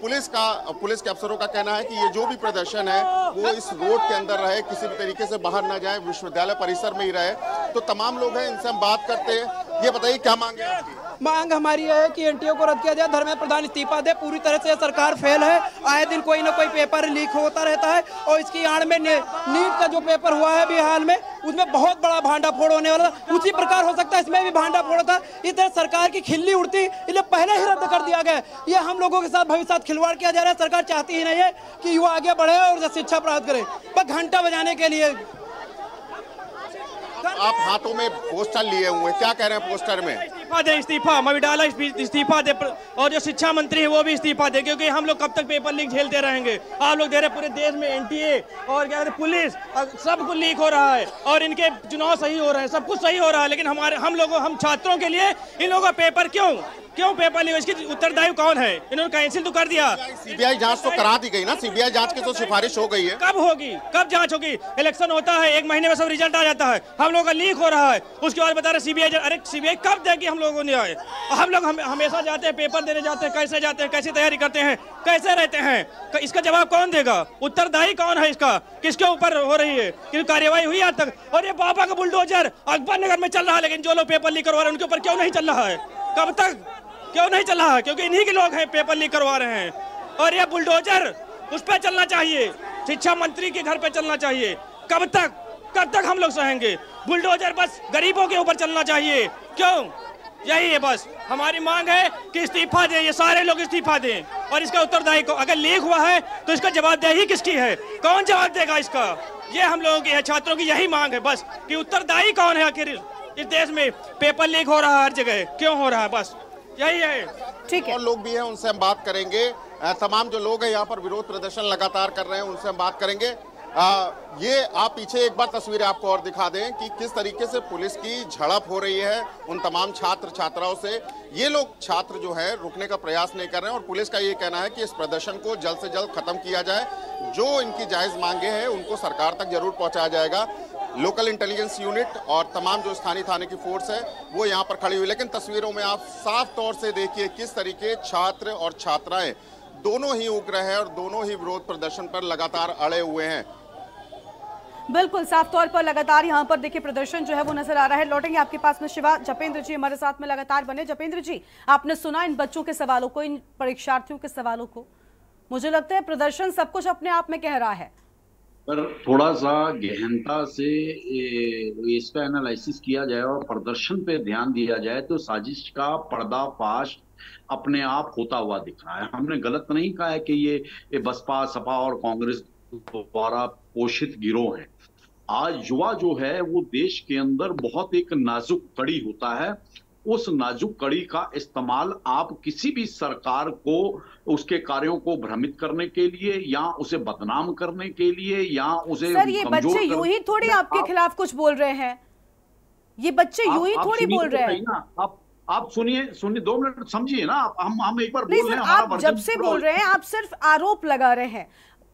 पुलिस का, पुलिस के अफसरों का कहना है कि ये जो भी प्रदर्शन है, वो इस रोड के अंदर रहे, किसी भी तरीके से बाहर ना जाए, विश्वविद्यालय परिसर में ही रहे। तो तमाम लोग हैं, इनसे हम बात करते हैं। ये बताइए, क्या मांगे आपकी? मांग हमारी है कि एनटीए को रद्द किया जाए। धर्मेंद्र प्रधान इस्तीफा दे। पूरी तरह से सरकार फेल है। आए दिन कोई ना कोई पेपर लीक होता रहता है और इसकी आड़ में नीट का जो पेपर हुआ है हाल में, उसमें बहुत बड़ा भांडा फोड़ होने वाला उसी प्रकार हो सकता है इसमें भी भांडा फोड़ था इस सरकार की खिल्ली उड़ती, इसलिए पहले ही रद्द कर दिया गया। ये हम लोगों के साथ भविष्य खिलवाड़ किया जा रहा है। सरकार चाहती ही नहीं है कि युवा आगे बढ़े और शिक्षा प्राप्त करे। पर घंटा बजाने के लिए आप हाथों में पोस्टर लिए हुए क्या कह रहे हैं पोस्टर में? इस्तीफा दे इस्तीफा। मविडाला इस्तीफा दे और जो शिक्षा मंत्री है वो भी इस्तीफा दे क्योंकि हम लोग कब तक पेपर लीक झेलते रहेंगे। आप लोग दे रहे पूरे देश में एनटीए और क्या पुलिस। सब कुछ लीक हो रहा है और इनके चुनाव सही हो रहे हैं सब कुछ सही हो रहा है लेकिन हमारे हम लोगों हम छात्रों के लिए इन लोगों का पेपर क्यों? क्यों पेपर लीक? इसकी उत्तरदायी कौन है? इन्होंने कैंसिल तो कर दिया। सीबीआई जाँच तो करा दी गई ना। सीबीआई जाँच की तो सिफारिश हो गई है। कब होगी? कब जाँच होगी? इलेक्शन होता है एक महीने में सब रिज़ल्ट आ जाता है। हम लोग का लीक हो रहा है। उसके बाद बता रहे सीबीआई अरे सीबीआई कब देगी हम लोगों ने आए। हम लोग हम, हमेशा जाते हैं पेपर देने जाते हैं कैसे जाते हैं कैसे तैयारी करते हैं कैसे रहते हैं इसका जवाब कौन देगा? उत्तरदायी कौन है इसका? किसके ऊपर हो रही है? कि कार्यवाही हुई आज तक? और ये बाबा का बुलडोजर अकबर नगर में चल रहा है लेकिन जो लोग पेपर लीक करवा रहे हैं उनके ऊपर क्यों नहीं चल रहा है? कब तक? क्यों नहीं चल रहा है? क्योंकि इन्हीं के लोग हैं पेपर लीक करवा रहे हैं। और ये बुलडोजर उस पर चलना चाहिए। शिक्षा मंत्री के घर पे चलना चाहिए। कब तक? कब तक हम लोग सहेंगे बुलडोजर बस गरीबों के ऊपर चलना चाहिए। क्यों? यही है बस। हमारी मांग है कि इस्तीफा दें ये सारे लोग इस्तीफा दें। और इसका उत्तरदायी को अगर लीक हुआ है तो इसका जवाबदेही किसकी है? कौन जवाब देगा इसका? ये हम लोगों की है छात्रों की यही मांग है बस कि उत्तरदायी कौन है आखिर? इस देश में पेपर लीक हो रहा है हर जगह। क्यों हो रहा है बस? यही है। ठीक है। और लोग भी हैं उनसे हम बात करेंगे। तमाम जो लोग हैं यहाँ पर विरोध प्रदर्शन लगातार कर रहे हैं उनसे हम बात करेंगे। आ, ये आप पीछे एक बार तस्वीरें आपको और दिखा दें कि किस तरीके से पुलिस की झड़प हो रही है उन तमाम छात्र छात्राओं से। ये लोग छात्र जो है रुकने का प्रयास नहीं कर रहे हैं और पुलिस का ये कहना है कि इस प्रदर्शन को जल्द से जल्द खत्म किया जाए। जो इनकी जायज़ मांगे हैं उनको सरकार तक ज़रूर पहुँचाया जाएगा। लोकल इंटेलिजेंस यूनिट और तमाम जो स्थानीय थाने की फोर्स है वो यहाँ पर खड़ी हुई। लेकिन तस्वीरों में आप साफ़ तौर से देखिए किस तरीके छात्र और छात्राएँ दोनों ही उग्र है और दोनों ही विरोध प्रदर्शन पर लगातार अड़े हुए हैं। बिल्कुल साफ़ तौर पर लगातार यहाँ पर देखिए प्रदर्शन जो है वो नज़र आ रहा है। लौटेंगे आपके पास में शिवा जपेंद्र जी हमारे साथ में लगातार बने। जपेंद्र जी आपने सुना इन बच्चों के सवालों को इन परीक्षार्थियों के सवालों को? मुझे लगता है प्रदर्शन सब कुछ अपने आप में कह रहा है। पर थोड़ा सा गहनता से इसका एनालिसिस किया जाए और प्रदर्शन पे ध्यान दिया जाए तो साजिश का पर्दाफाश अपने आप होता हुआ दिख रहा है। हमने गलत नहीं कहा है कि ये, बसपा सपा और कांग्रेस द्वारा पोषित गिरोह है। आज युवा जो है वो देश के अंदर बहुत एक नाजुक कड़ी होता है। उस नाजुक कड़ी का इस्तेमाल आप किसी भी सरकार को उसके कार्यों को भ्रमित करने के लिए या उसे बदनाम करने के लिए या उसे सर ये बच्चे यूँ ही थोड़ी आपके आप, खिलाफ कुछ बोल रहे हैं। ये बच्चे यूँ ही थोड़ी बोल रहे हैं। आप आप सुनिए सुनिए दो मिनट समझिए ना आप हम हम एक बार बोल रहे हैं आप जब से बोल रहे हैं आप सिर्फ़ आरोप लगा रहे हैं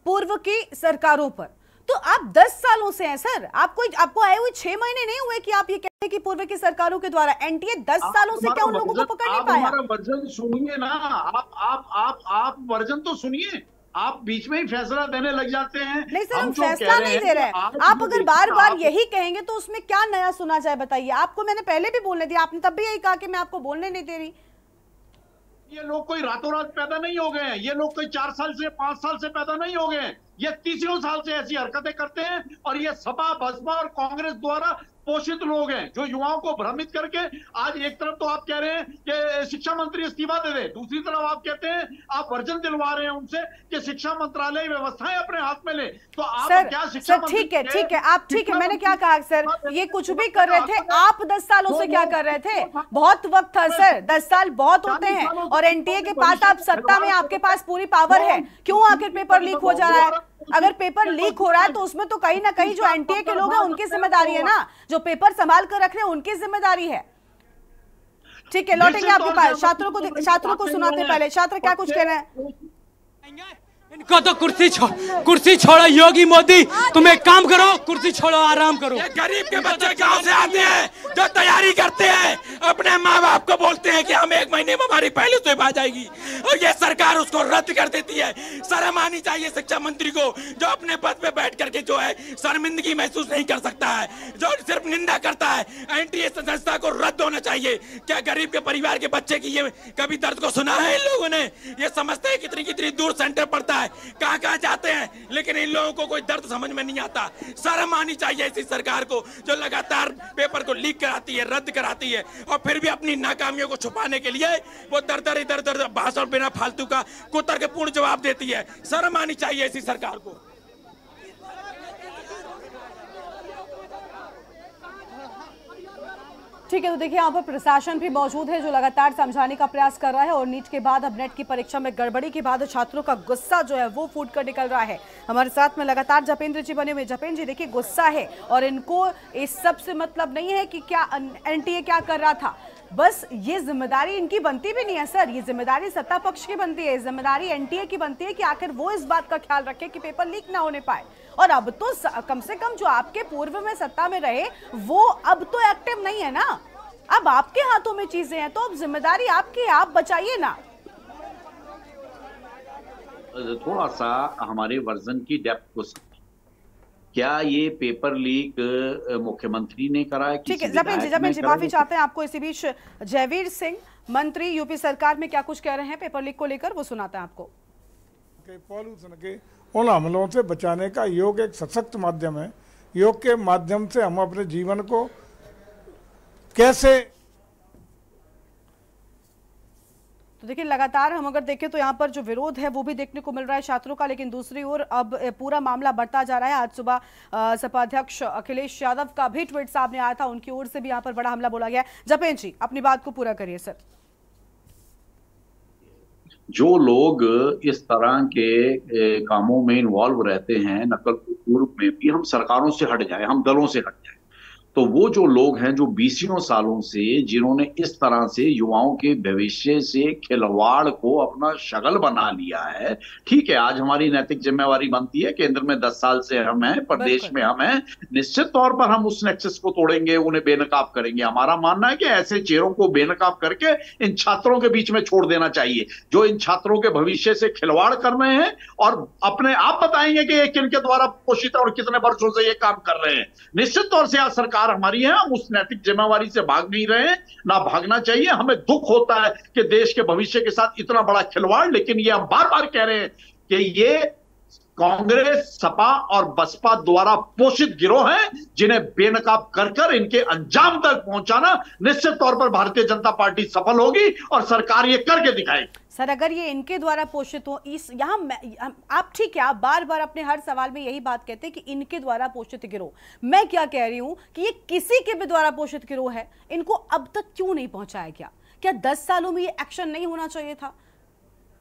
पूर्व की सरकारों पर। तो आप दस सालों से हैं सर। आपको आपको आए हुए छह महीने नहीं हुए कि आप ये कहते हैं कि पूर्व की सरकारों के द्वारा एनटीए दस सालों से क्या उन लोगों को पकड़ नहीं पाया? वर्जन सुनिए ना। आप आप आप आप वर्जन तो सुनिए। आप बीच में ही फैसला देने लग जाते हैं। नहीं सर हम, हम फैसला नहीं दे रहे हैं। आप अगर बार बार यही कहेंगे तो उसमें क्या नया सुना जाए बताइए। आपको मैंने पहले भी बोलने दिया आपने तब भी यही कहा कि मैं आपको बोलने नहीं दे रही। ये लोग कोई रातों रात पैदा नहीं हो गए हैं। ये लोग कोई चार साल से पाँच साल से पैदा नहीं हो गए हैं। ये तीसरों साल से ऐसी हरकतें करते हैं और ये सपा बसपा और कांग्रेस द्वारा पोषित लोग हैं जो युवाओं को भ्रमित करके आज एक तरफ़ तो आप कह रहे हैं कि शिक्षा मंत्री इस्तीफा दे दे दूसरी तरफ़ आप कहते हैं आप वर्जन दिलवा रहे हैं उनसे कि शिक्षा मंत्रालय व्यवस्थाएँ अपने हाथ में ले। तो आप सर, क्या शिक्षा ठीक है ठीक है आप ठीक है मैंने क्या कहा सर ये कुछ भी कर रहे थे आप दस सालों से क्या कर रहे थे? बहुत वक्त था सर दस साल बहुत होते हैं और एनटीए के पास आप सत्ता में आपके पास पूरी पावर है। क्यों आखिर पेपर लीक हो जा रहा है? अगर पेपर लीक हो रहा है तो उसमें तो कहीं ना कहीं जो एनटीए के लोग हैं उनकी ज़िम्मेदारी है ना? जो पेपर संभाल कर रख रहे हैं उनकी ज़िम्मेदारी है। ठीक है लौटेंगे आपके पास। छात्रों को छात्रों को सुनाते पहले। छात्र क्या कुछ कह रहे हैं? इनको तो कुर्सी छोड़ कुर्सी छोड़ो, योगी मोदी। तुम एक काम करो, कुर्सी छोड़ो, आराम करो। ये गरीब के बच्चे गाँव से आते हैं, जो तैयारी करते हैं, अपने माँ बाप को बोलते हैं कि हम एक महीने में हमारी पहले सुबह आ जाएगी। और ये सरकार उसको रद्द कर देती है। शर्म आनी चाहिए शिक्षा मंत्री को, जो अपने पद पे बैठ करके जो है, शर्मिंदगी महसूस नहीं कर सकता है, जो सिर्फ़ निंदा करता है। एनटीए संस्था को रद्द होना चाहिए। क्या गरीब के परिवार के बच्चे की ये कभी दर्द को सुना है इन लोगों ने? ये समझते हैं कितनी कितनी दूर सेंटर पड़ता है कहाँ कहाँ जाते हैं? लेकिन इन लोगों को कोई दर्द समझ में नहीं आता। शर्म आनी चाहिए इसी सरकार को, जो लगातार पेपर को लीक कराती है, रद्द कराती है, और फिर भी अपनी नाकामियों को छुपाने के लिए वो दर दर इधर दर भाषण बिना फालतू का कुतर के पूर्ण जवाब देती है। शर्म आनी चाहिए इसी सरकार को। ठीक है तो देखिए, यहाँ पर प्रशासन भी मौजूद है जो लगातार समझाने का प्रयास कर रहा है और नीट के बाद अब नेट की परीक्षा में गड़बड़ी के बाद छात्रों का गुस्सा जो है वो फूट कर निकल रहा है। हमारे साथ में लगातार जपेंद्र जी बने हुए जपेंद्र जी, देखिए, गुस्सा है और इनको इस सबसे मतलब नहीं है कि क्या एनटीए क्या कर रहा था। बस ये ज़िम्मेदारी इनकी बनती भी नहीं है, सर। ये ज़िम्मेदारी सत्ता पक्ष की बनती है ज़िम्मेदारी एनटीए की बनती है कि आखिर वो इस बात का ख्याल रखे कि पेपर लीक ना होने पाए। और अब तो कम से कम जो आपके पूर्व में सत्ता में रहे वो अब तो एक्टिव नहीं है ना? अब आपके हाथों में चीज़ें हैं तो अब ज़िम्मेदारी आपकी आप बचाइए ना। थोड़ा सा हमारे वर्जन की डेप्थ को क्या ये पेपर लीक मुख्यमंत्री ने कराया ठीक है ज़मीन जी ज़मीन जी माफ़ी चाहते हैं आपको इसी बीच जयवीर सिंह मंत्री यूपी सरकार में क्या कुछ कह रहे हैं? पेपर लीक को लेकर वो सुनाते हैं आपको। पॉल्यूशन के उन हमलों से बचाने का योग एक सशक्त माध्यम है। योग के माध्यम से हम अपने जीवन को कैसे तो देखिए, लगातार हम अगर देखें तो यहाँ पर जो विरोध है वो भी देखने को मिल रहा है छात्रों का, लेकिन दूसरी ओर अब पूरा मामला बढ़ता जा रहा है। आज सुबह सपा अध्यक्ष अखिलेश यादव का भी ट्वीट सामने आया था। उनकी ओर से भी यहाँ पर बड़ा हमला बोला गया जपेन जी, अपनी बात को पूरा करिए, सर। जो लोग इस तरह के कामों में इन्वॉल्व रहते हैं, नकल पूर्व में भी हम सरकारों से हट जाए, हम दलों से हट जाए। तो वो जो लोग हैं जो बीसियों सालों से जिन्होंने इस तरह से युवाओं के भविष्य से खिलवाड़ को अपना शगल बना लिया है ठीक है आज हमारी नैतिक जिम्मेवारी बनती है केंद्र में दस साल से हम हैं प्रदेश में हम हैं निश्चित तौर पर हम उस नेक्सस को तोड़ेंगे उन्हें बेनकाब करेंगे। हमारा मानना है कि ऐसे चेहरों को बेनकाब करके इन छात्रों के बीच में छोड़ देना चाहिए जो इन छात्रों के भविष्य से खिलवाड़ कर रहे हैं और अपने आप बताएँगे कि ये किन के द्वारा पोषित और कितने वर्षों से ये काम कर रहे हैं। निश्चित तौर से आज सरकार सरकार हमारी है, हम उस नैतिक जिम्मेवारी से भाग नहीं रहे ना भागना चाहिए, हमें दुख होता है कि देश के भविष्य के साथ इतना बड़ा खिलवाड़, लेकिन ये हम बार बार कह रहे हैं कि ये कांग्रेस, सपा और बसपा द्वारा पोषित गिरोह हैं, जिन्हें बेनकाब कर कर इनके अंजाम तक पहुंचाना निश्चित तौर पर भारतीय जनता पार्टी सफल होगी और सरकार ये करके दिखाएगी। सर, अगर ये इनके द्वारा पोषित हो, इस, यहाँ आप ठीक है, आप बार बार अपने हर सवाल में यही बात कहते हैं कि इनके द्वारा पोषित गिरोह। मैं क्या कह रही हूँ कि ये किसी के भी द्वारा पोषित गिरोह है, इनको अब तक क्यों नहीं पहुँचाया गया? क्या दस सालों में ये एक्शन नहीं होना चाहिए था?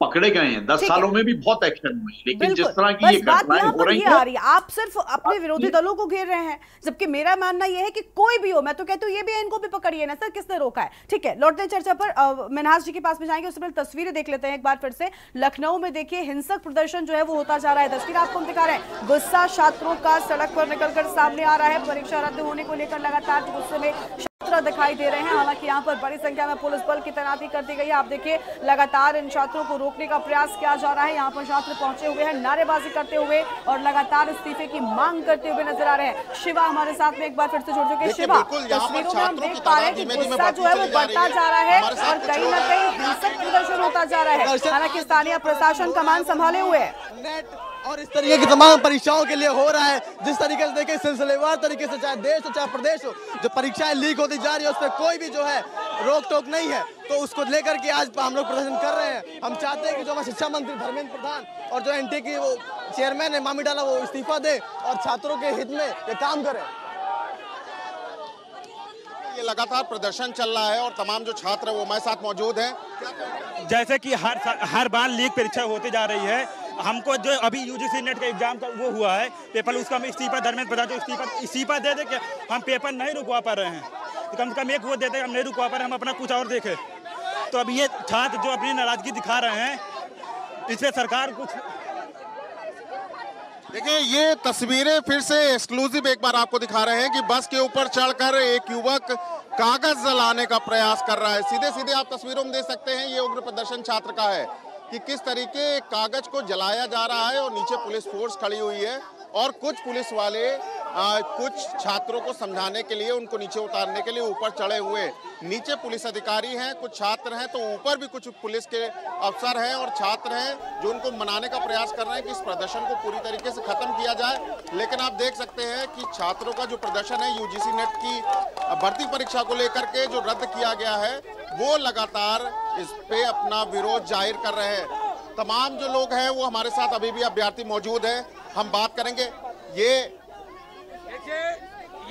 पकड़े गए हैं। दस सालों में भी बहुत एक्शन हुए लेकिन जिस तरह की ये घटनाएँ हो रही है है। आप सिर्फ़ अपने विरोधी दलों को घेर रहे हैं जबकि मेरा मानना यह है कि कोई भी हो मैं तो कहती हूँ ये भी इनको भी पकड़िए ना सर किसने रोका है? ठीक है लौटते चर्चा पर। मनहाज जी के पास में जाएँगे उससे पहले तस्वीरें देख लेते हैं एक बार फिर से। लखनऊ में देखिए हिंसक प्रदर्शन जो है वो होता जा रहा है। तस्वीर आपको हम दिखा रहे हैं। गुस्सा छात्रों का सड़क पर निकलकर सामने आ रहा है। परीक्षा रद्द होने को लेकर लगातार गुस्से में छात्र दिखाई दे रहे हैं। हालाँकि यहाँ पर बड़ी संख्या में पुलिस बल की तैनाती कर दी गई है। आप देखिए लगातार इन छात्रों को रोकने का प्रयास किया जा रहा है। यहाँ पर छात्र पहुँचे हुए हैं नारेबाजी करते हुए और लगातार इस्तीफे की मांग करते हुए नज़र आ रहे हैं। शिवा हमारे साथ में एक बार फिर से जुड़ चुके शिवा तस्वीरों में हम देख पा रहे हैं कि गुस्सा जो है वो बढ़ता जा रहा है और कहीं ना कहीं हिंसक प्रदर्शन होता जा रहा है। हालाँकि स्थानीय प्रशासन कमान संभाले हुए है। और इस तरीके की तमाम परीक्षाओं के लिए हो रहा है। जिस तरीके से देखिए सिलसिलेवार तरीके से चाहे देश हो चाहे प्रदेश हो जो परीक्षाएँ लीक होती जा रही है उस पर कोई भी जो है रोक टोक नहीं है। तो उसको लेकर के आज हम लोग प्रदर्शन कर रहे हैं। हम चाहते हैं कि जो हमारे शिक्षा मंत्री धर्मेंद्र प्रधान और जो एनटी की वो चेयरमैन है मामी डाला वो इस्तीफा दे और छात्रों के हित में ये काम करे। ये लगातार प्रदर्शन चल रहा है और तमाम जो छात्र है वो हमारे साथ मौजूद हैं। जैसे कि हर हर बार लीक परीक्षा होती जा रही है। हमको जो अभी यूजीसी नेट का एग्ज़ाम का वो हुआ है पेपर उसका हम इस्तीफा धर्मेंद्र प्रधान इस्तीफा इस्तीफा दे दे के हम पेपर नहीं रुकवा पा रहे हैं। तो कम से कम एक वो देते हम नहीं रुकवा पा रहे, हम अपना कुछ और देखें। तो अब ये छात्र जो अपनी नाराज़गी दिखा रहे हैं इससे सरकार कुछ देखिए, ये तस्वीरें फिर से एक्सक्लूसिव एक बार आपको दिखा रहे हैं कि बस के ऊपर चढ़कर एक युवक कागज़ जलाने का प्रयास कर रहा है। सीधे सीधे आप तस्वीरों में देख सकते हैं, ये उग्र प्रदर्शन छात्र का है। कि किस तरीके कागज़ को जलाया जा रहा है और नीचे पुलिस फोर्स खड़ी हुई है। और कुछ पुलिस वाले आ, कुछ छात्रों को समझाने के लिए उनको नीचे उतारने के लिए ऊपर चढ़े हुए। नीचे पुलिस अधिकारी हैं कुछ छात्र हैं तो ऊपर भी कुछ पुलिस के अफसर हैं और छात्र हैं जो उनको मनाने का प्रयास कर रहे हैं कि इस प्रदर्शन को पूरी तरीके से खत्म किया जाए। लेकिन आप देख सकते हैं कि छात्रों का जो प्रदर्शन है यूजीसी नेट की भर्ती परीक्षा को लेकर के जो रद्द किया गया है वो लगातार इस पे अपना विरोध ज़ाहिर कर रहे हैं। तमाम जो लोग हैं वो हमारे साथ अभी भी अभ्यर्थी मौजूद हैं। हम बात करेंगे। ये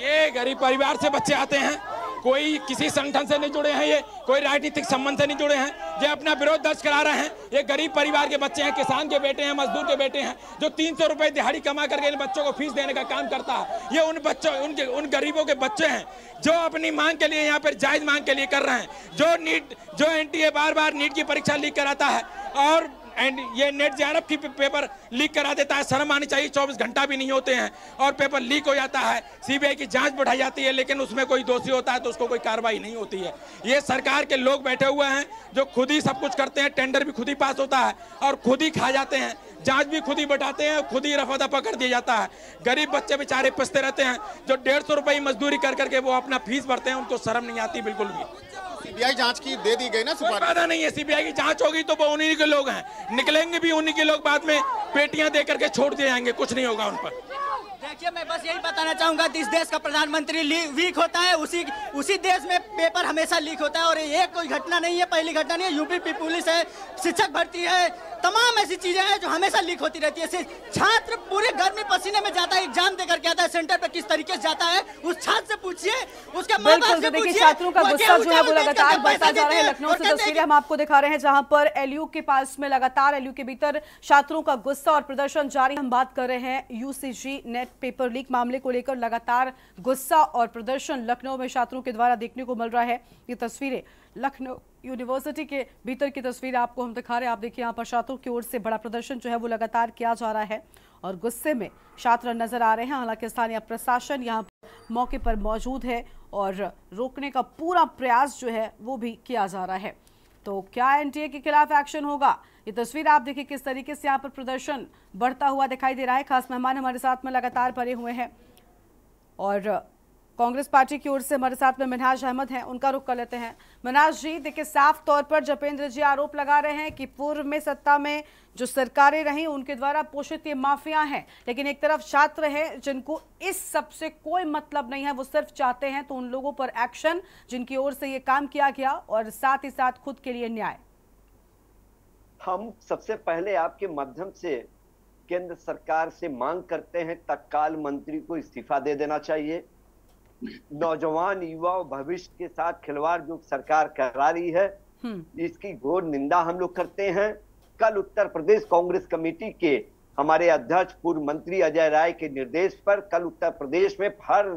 ये गरीब परिवार से बच्चे आते हैं। कोई किसी संगठन से नहीं जुड़े हैं ये। कोई राजनीतिक संबंध से नहीं जुड़े हैं। ये अपना विरोध दर्ज करा रहे हैं। ये गरीब परिवार के बच्चे हैं, किसान के बेटे हैं, मजदूर के बेटे हैं, जो तीन सौ रुपए दिहाड़ी कमा करके इन बच्चों को फ़ीस देने का काम करता है। ये उन बच्चों उनके उन गरीबों के बच्चे हैं, जो अपनी मांग के लिए यहाँ पर जायज़ मांग के लिए कर रहे हैं, जो नीट, जो एनटीए बार बार नीट की परीक्षा लीक कराता है, और एंड ये नेट जे की पेपर लीक करा देता है। शर्म आनी चाहिए। 24 घंटा भी नहीं होते हैं। और पेपर लीक हो जाता है। सीबीआई की जाँच बढ़ाई जाती है, लेकिन उसमें कोई दोषी होता है तो उसको कोई कार्रवाई नहीं होती है। ये सरकार के लोग बैठे हुए हैं, जो खुद ही सब कुछ करते हैं। टेंडर भी खुद ही पास होता है और खुद ही खा जाते हैं। जाँच भी खुद ही बैठाते हैं खुद ही रफा दफ़ा कर दिया जाता है। गरीब बच्चे बेचारे पसते रहते हैं। जो डेढ़ सौ रुपये मजदूरी कर करके वो अपना फ़ीस भरते हैं, उनको शर्म नहीं आती बिल्कुल भी। सीबीआई जाँच की दे दी गई ना सुपारी। वादा नहीं है सीबीआई की जाँच होगी तो वो उन्हीं के लोग हैं। निकलेंगे भी उन्हीं के लोग बाद में पेटियाँ दे करके छोड़ दिए जाएँगे कुछ नहीं होगा उन पर। देखिए मैं बस यही बताना चाहूँगा जिस देश का प्रधानमंत्री वीक होता है उसी उसी देश में पेपर हमेशा लीक होता है और ये कोई घटना नहीं है पहली घटना नहीं है यूपी पुलिस है शिक्षक भर्ती है तमाम ऐसी चीज़ें हैं जो हमेशा लीक होती रहती है। छात्र पूरे गर्मी पसीने में जाता है एग्ज़ाम देकर के आता है सेंटर पे किस तरीके से जाता है उस छात्र से पूछिए उसके बिल्कुल तो देखिए छात्रों का गुस्सा जो है वो लगातार बढ़ता जा रहा है लखनऊ से तस्वीरें हम आपको दिखा रहे हैं जहाँ पर एलयू के पास में लगातार एलयू के भीतर छात्रों का गुस्सा और प्रदर्शन जारी हम बात कर रहे हैं यूसीजी नेट पेपर लीक मामले को लेकर लगातार गुस्सा और प्रदर्शन लखनऊ में छात्रों के द्वारा देखने को मिल रहा है। ये तस्वीरें लखनऊ यूनिवर्सिटी के भीतर की तस्वीर आपको हम दिखा रहे हैं। आप देखिए, यहाँ पर छात्रों की ओर से बड़ा प्रदर्शन जो है वो लगातार किया जा रहा है और गुस्से में छात्र नज़र आ रहे हैं। हालाँकि स्थानीय प्रशासन यहाँ मौके पर मौजूद है और रोकने का पूरा प्रयास जो है वो भी किया जा रहा है। तो क्या एनटीए के खिलाफ एक्शन होगा? ये तस्वीर आप देखिए किस तरीके से यहाँ पर प्रदर्शन बढ़ता हुआ दिखाई दे रहा है। खास मेहमान हमारे साथ में लगातार भरे हुए हैं और कांग्रेस पार्टी की ओर से हमारे साथ में मिनहाज अहमद हैं, उनका रुख कर लेते हैं। मिनहाज जी, देखिए, साफ़ तौर पर जपेंद्र जी आरोप लगा रहे हैं कि पूर्व में सत्ता में जो सरकारें रही, उनके द्वारा पोषित ये माफिया हैं। लेकिन एक तरफ़ छात्र हैं, जिनको इस सबसे कोई मतलब नहीं है, वो सिर्फ़ चाहते हैं तो उन लोगों पर एक्शन, जिनकी ओर से ये काम किया गया और साथ ही साथ खुद के लिए न्याय। हम सबसे पहले आपके माध्यम से केंद्र सरकार से मांग करते हैं, तत्काल मंत्री को इस्तीफा दे देना चाहिए। नौजवान युवा भविष्य के साथ खिलवाड़ जो सरकार करा रही है हम्म। इसकी घोर निंदा हम लोग करते हैं कल उत्तर प्रदेश कांग्रेस कमेटी के हमारे अध्यक्ष पूर्व मंत्री अजय राय के निर्देश पर कल उत्तर प्रदेश में हर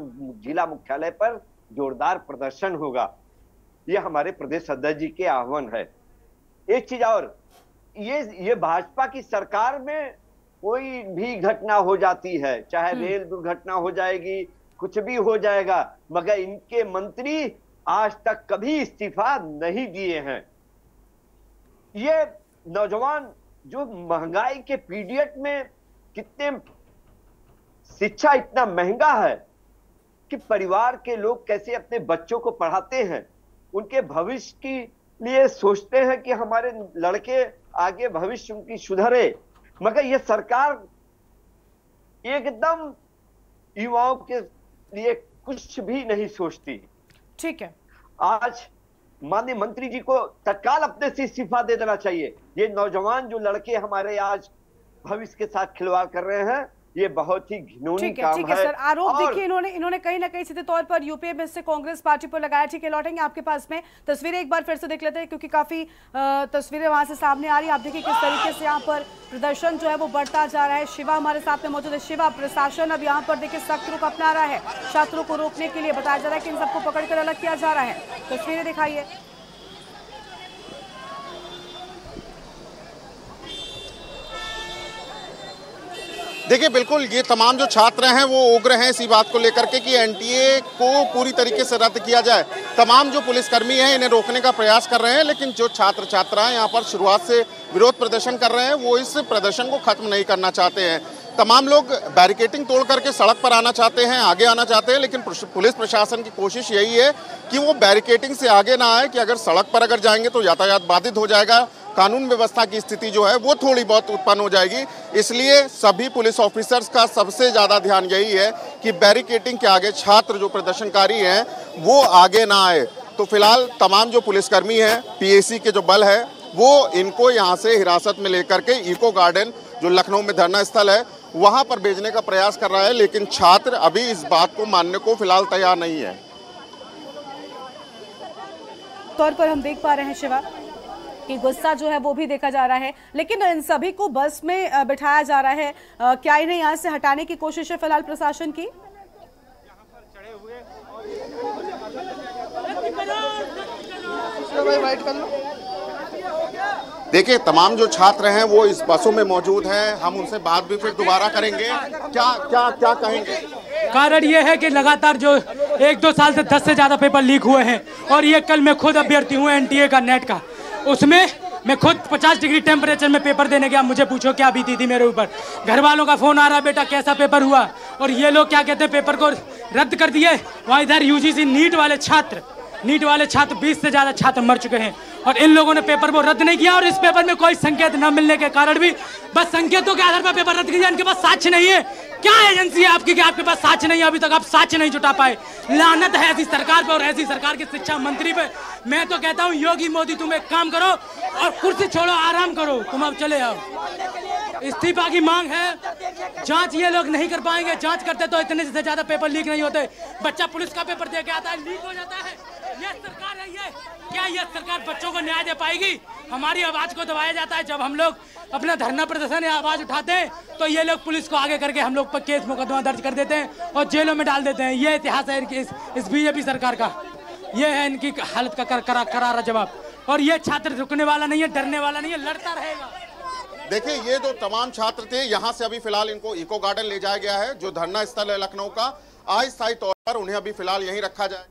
जिला मुख्यालय पर जोरदार प्रदर्शन होगा यह हमारे प्रदेश अध्यक्ष जी के आह्वान है एक चीज़ और ये ये भाजपा की सरकार में कोई भी घटना हो जाती है चाहे हम्म। रेल दुर्घटना हो जाएगी कुछ भी हो जाएगा, मगर इनके मंत्री आज तक कभी इस्तीफा नहीं दिए हैं। ये नौजवान जो महँगाई के पीरियड में कितने शिक्षा इतना महँगा है कि परिवार के लोग कैसे अपने बच्चों को पढ़ाते हैं, उनके भविष्य की लिए सोचते हैं कि हमारे लड़के आगे भविष्य उनकी सुधरे। मगर ये सरकार एकदम युवाओं के लिए कुछ भी नहीं सोचती। ठीक है। आज माननीय मंत्री जी को तत्काल अपने से इस्तीफा दे देना चाहिए। ये नौजवान जो लड़के हमारे आज भविष्य के साथ खिलवाड़ कर रहे हैं ये बहुत ही घिनौनी काम ठीक है, सर। आरोप देखिए इन्होंने इन्होंने कहीं ना कहीं सीधे तौर पर यूपीए में से कांग्रेस पार्टी पर लगाया। ठीक है लौटेंगे आपके पास में। तस्वीरें एक बार फिर से देख लेते हैं क्योंकि काफ़ी तस्वीरें वहाँ से सामने आ रही है। आप देखिए किस तरीके से यहाँ पर प्रदर्शन जो है वो बढ़ता जा रहा है। शिवा हमारे साथ में मौजूद है। शिवा प्रशासन अब यहाँ पर देखिए सख्त रूप अपना रहा है। छात्रों को रोकने के लिए बताया जा रहा है कि इन सबको पकड़कर अलग किया जा रहा है। तस्वीरें दिखाइए। देखिए, बिल्कुल, ये तमाम जो छात्र हैं, वो उग्र हैं इसी बात को लेकर के कि एनटीए को पूरी तरीके से रद्द किया जाए। तमाम जो पुलिसकर्मी हैं, इन्हें रोकने का प्रयास कर रहे हैं, लेकिन जो छात्र छात्राएँ यहाँ पर शुरुआत से विरोध प्रदर्शन कर रहे हैं, वो इस प्रदर्शन को खत्म नहीं करना चाहते हैं। तमाम लोग बैरिकेटिंग तोड़ करके सड़क पर आना चाहते हैं, आगे आना चाहते हैं, लेकिन पुलिस प्रशासन की कोशिश यही है कि वो बैरिकेटिंग से आगे ना आए, कि अगर सड़क पर अगर जाएँगे तो यातायात बाधित हो जाएगा। कानून व्यवस्था की स्थिति जो है, वो थोड़ी बहुत उत्पन्न हो जाएगी। इसलिए सभी पुलिस ऑफिसर्स का सबसे ज़्यादा ध्यान यही है कि बैरिकेटिंग के आगे छात्र जो प्रदर्शनकारी हैं, वो आगे ना आए। तो फ़िलहाल तमाम जो पुलिसकर्मी हैं, पीएसी के जो बल है, वो इनको यहाँ से हिरासत में लेकर के इको गार्डन, जो लखनऊ में धरना स्थल है, वहाँ पर भेजने का प्रयास कर रहा है, लेकिन छात्र अभी इस बात को मानने को फ़िलहाल तैयार नहीं है। तौर पर हम देख पा रहे हैं, शिवा। कि गुस्सा जो है वो भी देखा जा रहा है। लेकिन इन सभी को बस में बिठाया जा रहा है। क्या इन्हें यहाँ से हटाने की कोशिश है फ़िलहाल प्रशासन की? देखिए तमाम जो छात्र हैं वो इस बसों में मौजूद हैं। हम उनसे बात भी फिर दोबारा करेंगे। क्या क्या क्या कहेंगे? कारण ये है कि लगातार जो एक दो साल से दस से ज़्यादा पेपर लीक हुए हैं और ये कल मैं खुद अभ्यर्थी हूँ एनटीए का नेट का। उसमें मैं खुद 50 डिग्री टेम्परेचर में पेपर देने गया। मुझे पूछो, क्या बीती थी मेरे ऊपर? घर वालों का फ़ोन आ रहा, बेटा, कैसा पेपर हुआ? और ये लोग क्या कहते हैं पेपर को रद्द कर दिए? वहाँ इधर यूजीसी नीट वाले छात्र नीट वाले छात्र 20 से ज़्यादा छात्र मर चुके हैं। और इन लोगों ने पेपर को रद्द नहीं किया और इस पेपर में कोई संकेत न मिलने के कारण भी बस संकेतों के आधार पर पेपर रद्द किया इनके पास साक्ष्य नहीं है। क्या एजेंसी है आपकी कि आपके पास साक्ष्य नहीं है? अभी तक आप साक्ष्य नहीं जुटा पाए। लानत है ऐसी सरकार पे और ऐसी सरकार के शिक्षा मंत्री पे मैं तो कहता हूँ, योगी मोदी, तुम एक काम करो और कुर्सी छोड़ो, आराम करो। तुम अब चले आओ। इस्तीफा की मांग है। जाँच ये लोग नहीं कर पाएँगे। जाँच करते तो इतने से ज़्यादा पेपर लीक नहीं होते। बच्चा पुलिस का पेपर दे के आता है, लीक हो जाता है। ये सरकार है ये। क्या ये सरकार बच्चों को न्याय दे पाएगी? हमारी आवाज़ को दबाया जाता है जब हम लोग अपना धरना प्रदर्शन या आवाज़ उठाते हैं तो ये लोग पुलिस को आगे करके हम लोग पर केस मुकदमा दर्ज कर देते हैं और जेलों में डाल देते हैं। ये इतिहास है इस, इस बीजेपी सरकार का। ये है इनकी हालत का कर, करा, करारा जवाब। और ये छात्र रुकने वाला नहीं है डरने वाला नहीं है लड़ता रहेगा। देखिए ये जो तमाम छात्र थे यहाँ से अभी फ़िलहाल इनको इको गार्डन ले जाया गया है जो धरना स्थल है लखनऊ का। अस्थायी तौर पर उन्हें अभी फ़िलहाल यहीं रखा जाए।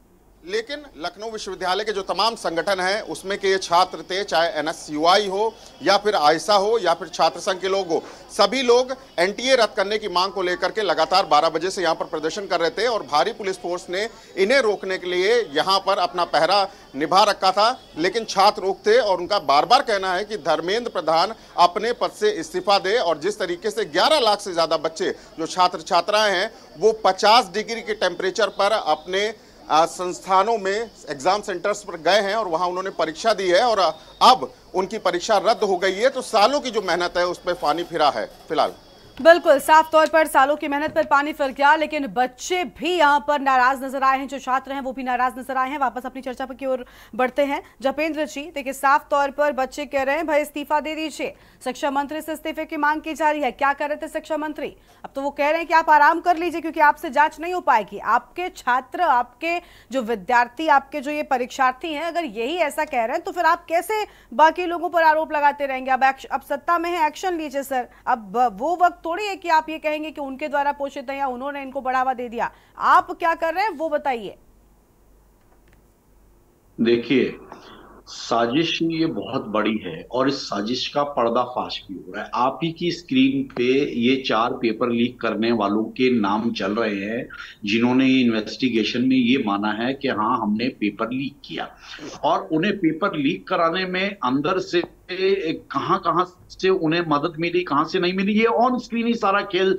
लेकिन लखनऊ विश्वविद्यालय के जो तमाम संगठन हैं, उसमें के ये छात्र थे, चाहे एनएसयूआई हो, या फिर आयसा हो, या फिर छात्र संघ के लोग हो, सभी लोग एनटीए रद्द करने की मांग को लेकर के लगातार 12 बजे से यहाँ पर प्रदर्शन कर रहे थे और भारी पुलिस फोर्स ने इन्हें रोकने के लिए यहाँ पर अपना पहरा निभा रखा था। लेकिन छात्र रोक थे और उनका बार बार कहना है कि धर्मेंद्र प्रधान अपने पद से इस्तीफा दे और जिस तरीके से ग्यारह लाख से ज़्यादा बच्चे, जो छात्र छात्राएँ हैं, वो पचास डिग्री के टेम्परेचर पर अपने संस्थानों में एग्ज़ाम सेंटर्स पर गए हैं और वहाँ उन्होंने परीक्षा दी है और अब उनकी परीक्षा रद्द हो गई है तो सालों की जो मेहनत है, उस पर फानी फिरा है, फ़िलहाल। बिल्कुल, साफ़ तौर पर सालों की मेहनत पर पानी फिर गया, लेकिन बच्चे भी यहाँ पर नाराज़ नज़र आए हैं, जो छात्र हैं वो भी नाराज़ नज़र आए हैं। वापस अपनी चर्चा पर की ओर बढ़ते हैं। जपेंद्र जी, देखिए, साफ़ तौर पर बच्चे कह रहे हैं, भाई इस्तीफा दे दीजिए। शिक्षा मंत्री से इस्तीफे की मांग की जा रही है। क्या कर रहे थे शिक्षा मंत्री? अब तो वो कह रहे हैं कि आप आराम कर लीजिए, क्योंकि आपसे जाँच नहीं हो पाएगी। आपके छात्र, आपके जो विद्यार्थी, आपके जो ये परीक्षार्थी हैं, अगर यही ऐसा कह रहे हैं तो फिर आप कैसे बाकी लोगों पर आरोप लगाते रहेंगे? अब अब सत्ता में है, एक्शन लीजिए, सर। अब वो वक्त थोड़ी है कि आप ये कहेंगे कि उनके द्वारा पोषित है या उन्होंने इनको बढ़ावा दे दिया। आप क्या कर रहे हैं, वो बताइए। देखिए, साजिश ये बहुत बड़ी है और इस साजिश का पर्दाफाश भी हो रहा है। आप ही की स्क्रीन पे ये चार पेपर लीक करने वालों के नाम चल रहे हैं, जिन्होंने इन्वेस्टिगेशन में ये माना है कि हाँ हमने पेपर लीक किया। और उन्हें पेपर लीक कराने में अंदर से कहाँ कहाँ से उन्हें मदद मिली कहाँ से नहीं मिली ये ऑन स्क्रीन ही सारा खेल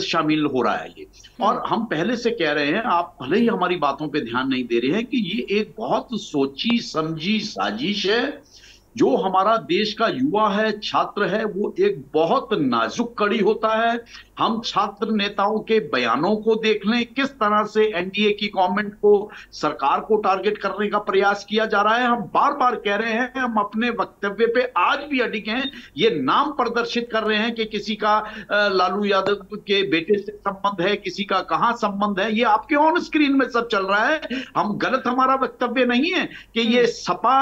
शामिल हो रहा है ये। और हम पहले से कह रहे हैं आप भले ही हमारी बातों पे ध्यान नहीं दे रहे हैं कि ये एक बहुत सोची समझी साजिश है। जो हमारा देश का युवा है छात्र है वो एक बहुत नाजुक कड़ी होता है। हम छात्र नेताओं के बयानों को देख लें किस तरह से एनडीए की गवर्नमेंट को सरकार को टारगेट करने का प्रयास किया जा रहा है। हम बार बार कह रहे हैं हम अपने वक्तव्य पे आज भी अडिग हैं। ये नाम प्रदर्शित कर रहे हैं कि किसी का लालू यादव के बेटे से संबंध है किसी का कहाँ संबंध है। ये आपके ऑन स्क्रीन में सब चल रहा है। हम गलत हमारा वक्तव्य नहीं है कि ये सपा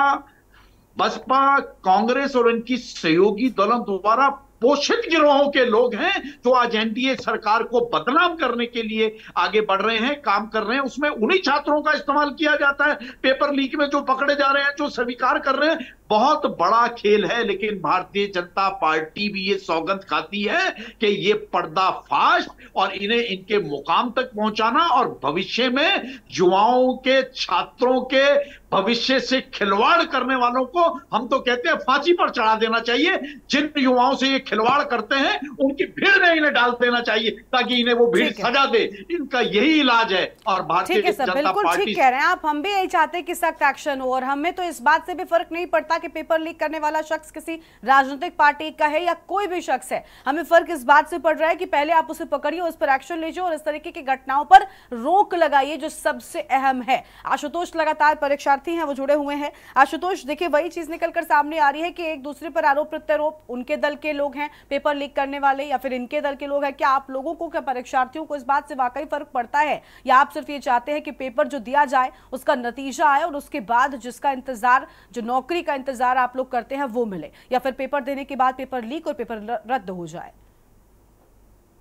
बसपा, कांग्रेस और इनकी सहयोगी दलों द्वारा पोषित गिरोहों के लोग हैं जो आज एनडीए सरकार को बदनाम करने के लिए आगे बढ़ रहे हैं, काम कर रहे हैं। उसमें उन्हीं छात्रों का इस्तेमाल किया जाता है। पेपर लीक में जो पकड़े जा रहे हैं, जो स्वीकार कर रहे हैं बहुत बड़ा खेल है लेकिन भारतीय जनता पार्टी भी ये सौगंध खाती है कि ये पर्दा पर्दाफाश और इन्हें इनके मुकाम तक पहुंचाना और भविष्य में युवाओं के छात्रों के भविष्य से खिलवाड़ करने वालों को हम तो कहते हैं फांसी पर चढ़ा देना चाहिए। जिन युवाओं से ये खिलवाड़ करते हैं उनकी भीड़ में इन्हें डाल देना चाहिए ताकि इन्हें वो भीड़ सजा दे। इनका यही इलाज है और भारतीय जनता पार्टी ठीक कह रहे हैं आप। हम भी यही चाहते हैं कि सख्त एक्शन हो और हमें तो इस बात से भी फ़र्क नहीं पड़ता कि पेपर लीक करने वाला शख्स किसी राजनीतिक पार्टी का है या कोई भी शख्स है? हमें फ़र्क इस बात से पड़ रहा है कि पहले आप उसे पकड़िए, उस पर एक्शन लीजिए और इस तरीके की घटनाओं पर रोक लगाइए जो सबसे अहम है। आशुतोष लगातार परीक्षार्थी हैं, वो जुड़े हुए हैं। आशुतोष, देखिए, वही चीज़ निकलकर सामने आ रही है कि एक दूसरे पर आरोप प्रत्यारोप उनके दल के लोग हैं, पेपर लीक करने वाले या फिर इनके दल के लोग हैं। क्या आप लोगों को, क्या परीक्षार्थियों को इस बात से वाकई फ़र्क पड़ता है? या आप सिर्फ़ ये चाहते हैं कि पेपर जो दिया जाए, उसका नतीजा आए और उसके बाद जिसका इंतज़ार, जो नौकरी का इंतज़ार आप लोग करते हैं, वो मिले। या फिर पेपर देने के बाद पेपर लीक और पेपर रद्द हो जाए।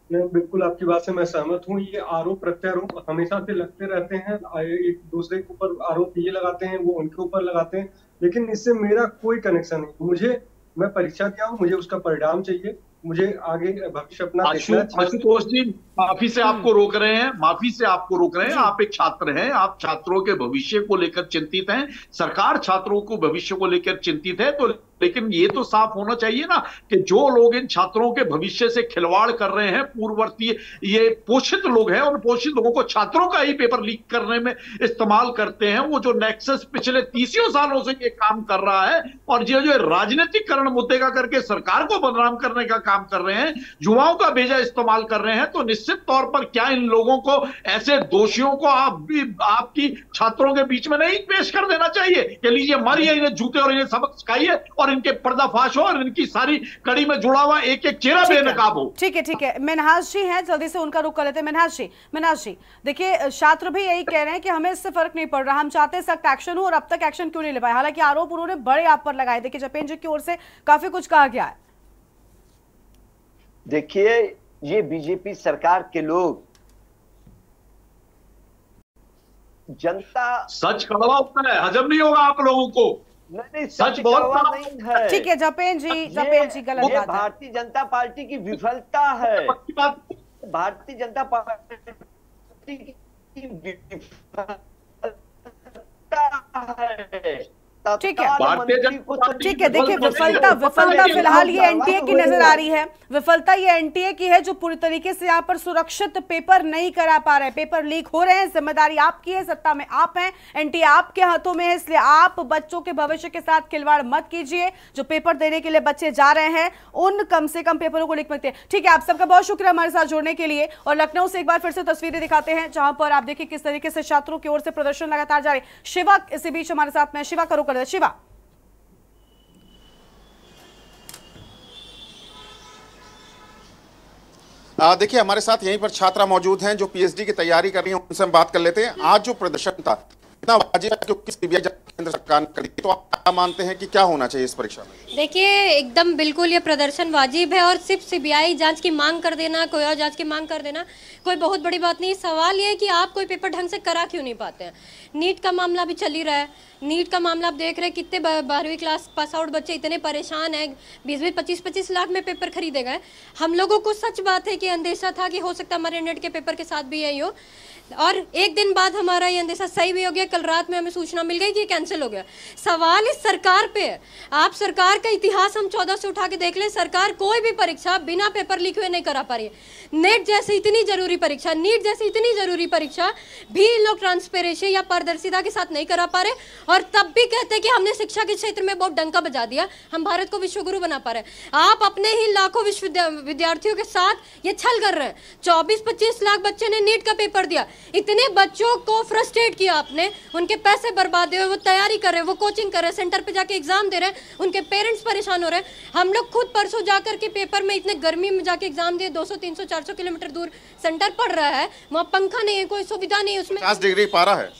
बिल्कुल आपकी बात से मैं सहमत हूँ। ये आरोप, प्रत्यारोप हमेशा से लगते रहते हैं। एक दूसरे के ऊपर आरोप ये लगाते हैं, वो उनके ऊपर लगाते हैं। लेकिन इससे मेरा कोई कनेक्शन नहीं मुझे, मैं परीक्षा दिया हूँ, मुझे उसका परिणाम चाहिए। मुझे आगे भविष्य अपना। आशुतोष जी माफ़ी से आपको रोक रहे हैं माफ़ी से आपको रोक रहे हैं। आप एक छात्र हैं आप छात्रों के भविष्य को लेकर चिंतित हैं। सरकार छात्रों को भविष्य को लेकर चिंतित है तो लेकिन ये तो साफ़ होना चाहिए ना कि जो लोग इन छात्रों के भविष्य से खिलवाड़ कर रहे हैं, पूर्ववर्ती, ये पोषित लोग हैं, उन पोषित लोगों को छात्रों का ही पेपर लीक करने में इस्तेमाल करते हैं। वो जो नेक्सस पिछले तीसियों सालों से ये काम कर रहा है और ये जो राजनीतिकरण मुद्दे का करके सरकार को बदनाम करने का काम कर रहे हैं, युवाओं का भेजा इस्तेमाल कर रहे हैं तो निश्चित तौर पर क्या इन लोगों को, ऐसे दोषियों को आप भी, आपकी छात्रों के बीच में नहीं पेश कर देना चाहिए? कि लीजिए मारिए इन्हें जूते और इन्हें सबक सिखाइए और इनके पर्दाफाश हो और इनकी सारी कड़ी में जुड़ा हुआ एक एक चेहरा बेनकाब हो। ठीक है ठीक है। मिनहाज जी हैं जल्दी से उनका रुख कर लेते हैं। मिनहाज जी मिनहाज जी देखिए छात्र भी यही कह रहे हैं कि हमें इससे फ़र्क नहीं पड़ रहा। हम चाहते हैं सख्त एक्शन हो और अब तक एक्शन क्यों नहीं ले पाए? हालाँकि आरोप उन्होंने बड़े आप पर लगाए। देखिए जपेन जी की ओर से काफ़ी कुछ कहा गया है। देखिए ये बीजेपी सरकार के लोग जनता सच कड़वा होता है। हजम नहीं होगा आप लोगों को। नहीं नहीं सच बहुत है। ठीक है जपेन जी जपेन जी गलत बात है। भारतीय जनता पार्टी की विफलता है। भारतीय जनता पार्टी की विफलता है। ठीक है। मंत्री को ठीक है देखिए विफलता विफलता फ़िलहाल ये एनटीए की नज़र आ रही है। विफलता ये एनटीए की है जो पूरी तरीके से यहाँ पर सुरक्षित पेपर नहीं करा पा रहे पेपर लीक हो रहे हैं ज़िम्मेदारी आपकी है सत्ता में आप हैं। एनटीए आपके हाथों में है इसलिए आप बच्चों के भविष्य के साथ खिलवाड़ मत कीजिए। जो पेपर देने के लिए बच्चे जा रहे हैं उन कम से कम पेपरों को लिख सकते हैं ठीक है आप सबका बहुत शुक्रिया हमारे साथ जुड़ने के लिए। और लखनऊ से एक बार फिर से तस्वीरें दिखाते हैं जहाँ पर आप देखिए किस तरीके से छात्रों की ओर से प्रदर्शन लगातार जारी। शिवा इसी बीच हमारे साथ में शिवा करो शिवा। आ, देखिए हमारे साथ यहीं पर छात्रा मौजूद हैं जो पीएचडी की तैयारी कर रही हैं उनसे हम बात कर लेते हैं। आज जो प्रदर्शन था इतना वाजिब है क्योंकि सीबीआई केंद्र सरकार ने कर तो आप क्या मानते हैं कि क्या होना चाहिए इस परीक्षा में? देखिए, एकदम बिल्कुल ये प्रदर्शन वाजिब है और सिर्फ़ सीबीआई जाँच की मांग कर देना, कोई और जाँच की मांग कर देना, कोई बहुत बड़ी बात नहीं। सवाल ये है कि आप कोई पेपर ढंग से करा क्यों नहीं पाते हैं? नीट का मामला भी चल ही रहा है। नीट का मामला आप देख रहे हैं, कितने बारहवीं क्लास पास आउट बच्चे इतने परेशान हैं बीस बीस पच्चीस पच्चीस लाख में पेपर खरीदे गए। हम लोगों को सच बात है कि अंदेशा था कि हो सकता हमारे नेट के पेपर के साथ भी यही हो। और एक दिन बाद हमारा ये अंदेशा सही भी हो गया, कल रात में हमें सूचना मिल गई कि ये कैंसिल हो गया। सवाल इस सरकार पे है। आप सरकार का इतिहास हम चौदह से उठा के देख ले, सरकार कोई भी परीक्षा बिना पेपर लिखे हुए नहीं करा पा रही है। नेट जैसी इतनी ज़रूरी परीक्षा नीट जैसी इतनी ज़रूरी परीक्षा भी लोग ट्रांसपेरेंसी या पारदर्शिता के साथ नहीं करा पा रहे और तब भी कहते कि हमने शिक्षा के क्षेत्र में बहुत डंका बजा दिया, हम भारत को विश्वगुरु बना पा रहे हैं। आप अपने ही लाखों विश्वविद्या, विद्यार्थियों के साथ ये छल कर रहे हैं। चौबीस पच्चीस लाख बच्चे ने नीट का पेपर दिया। इतने बच्चों को फ्रस्ट्रेट किया आपने, उनके पैसे बर्बाद हुए वो तैयारी कर रहे हैं, वो कोचिंग कर रहे हैं सेंटर पे जाके एग्ज़ाम दे रहे हैं, उनके पेरेंट्स परेशान हो रहे हैं। हम लोग खुद परसों जाकर के पेपर में इतने गर्मी में जाके एग्ज़ाम दिए 200 300 400 किलोमीटर दूर सेंटर पड़ रहा है, वहाँ पंखा नहीं है, कोई सुविधा नहीं है उसमें। डिग्री पारा है।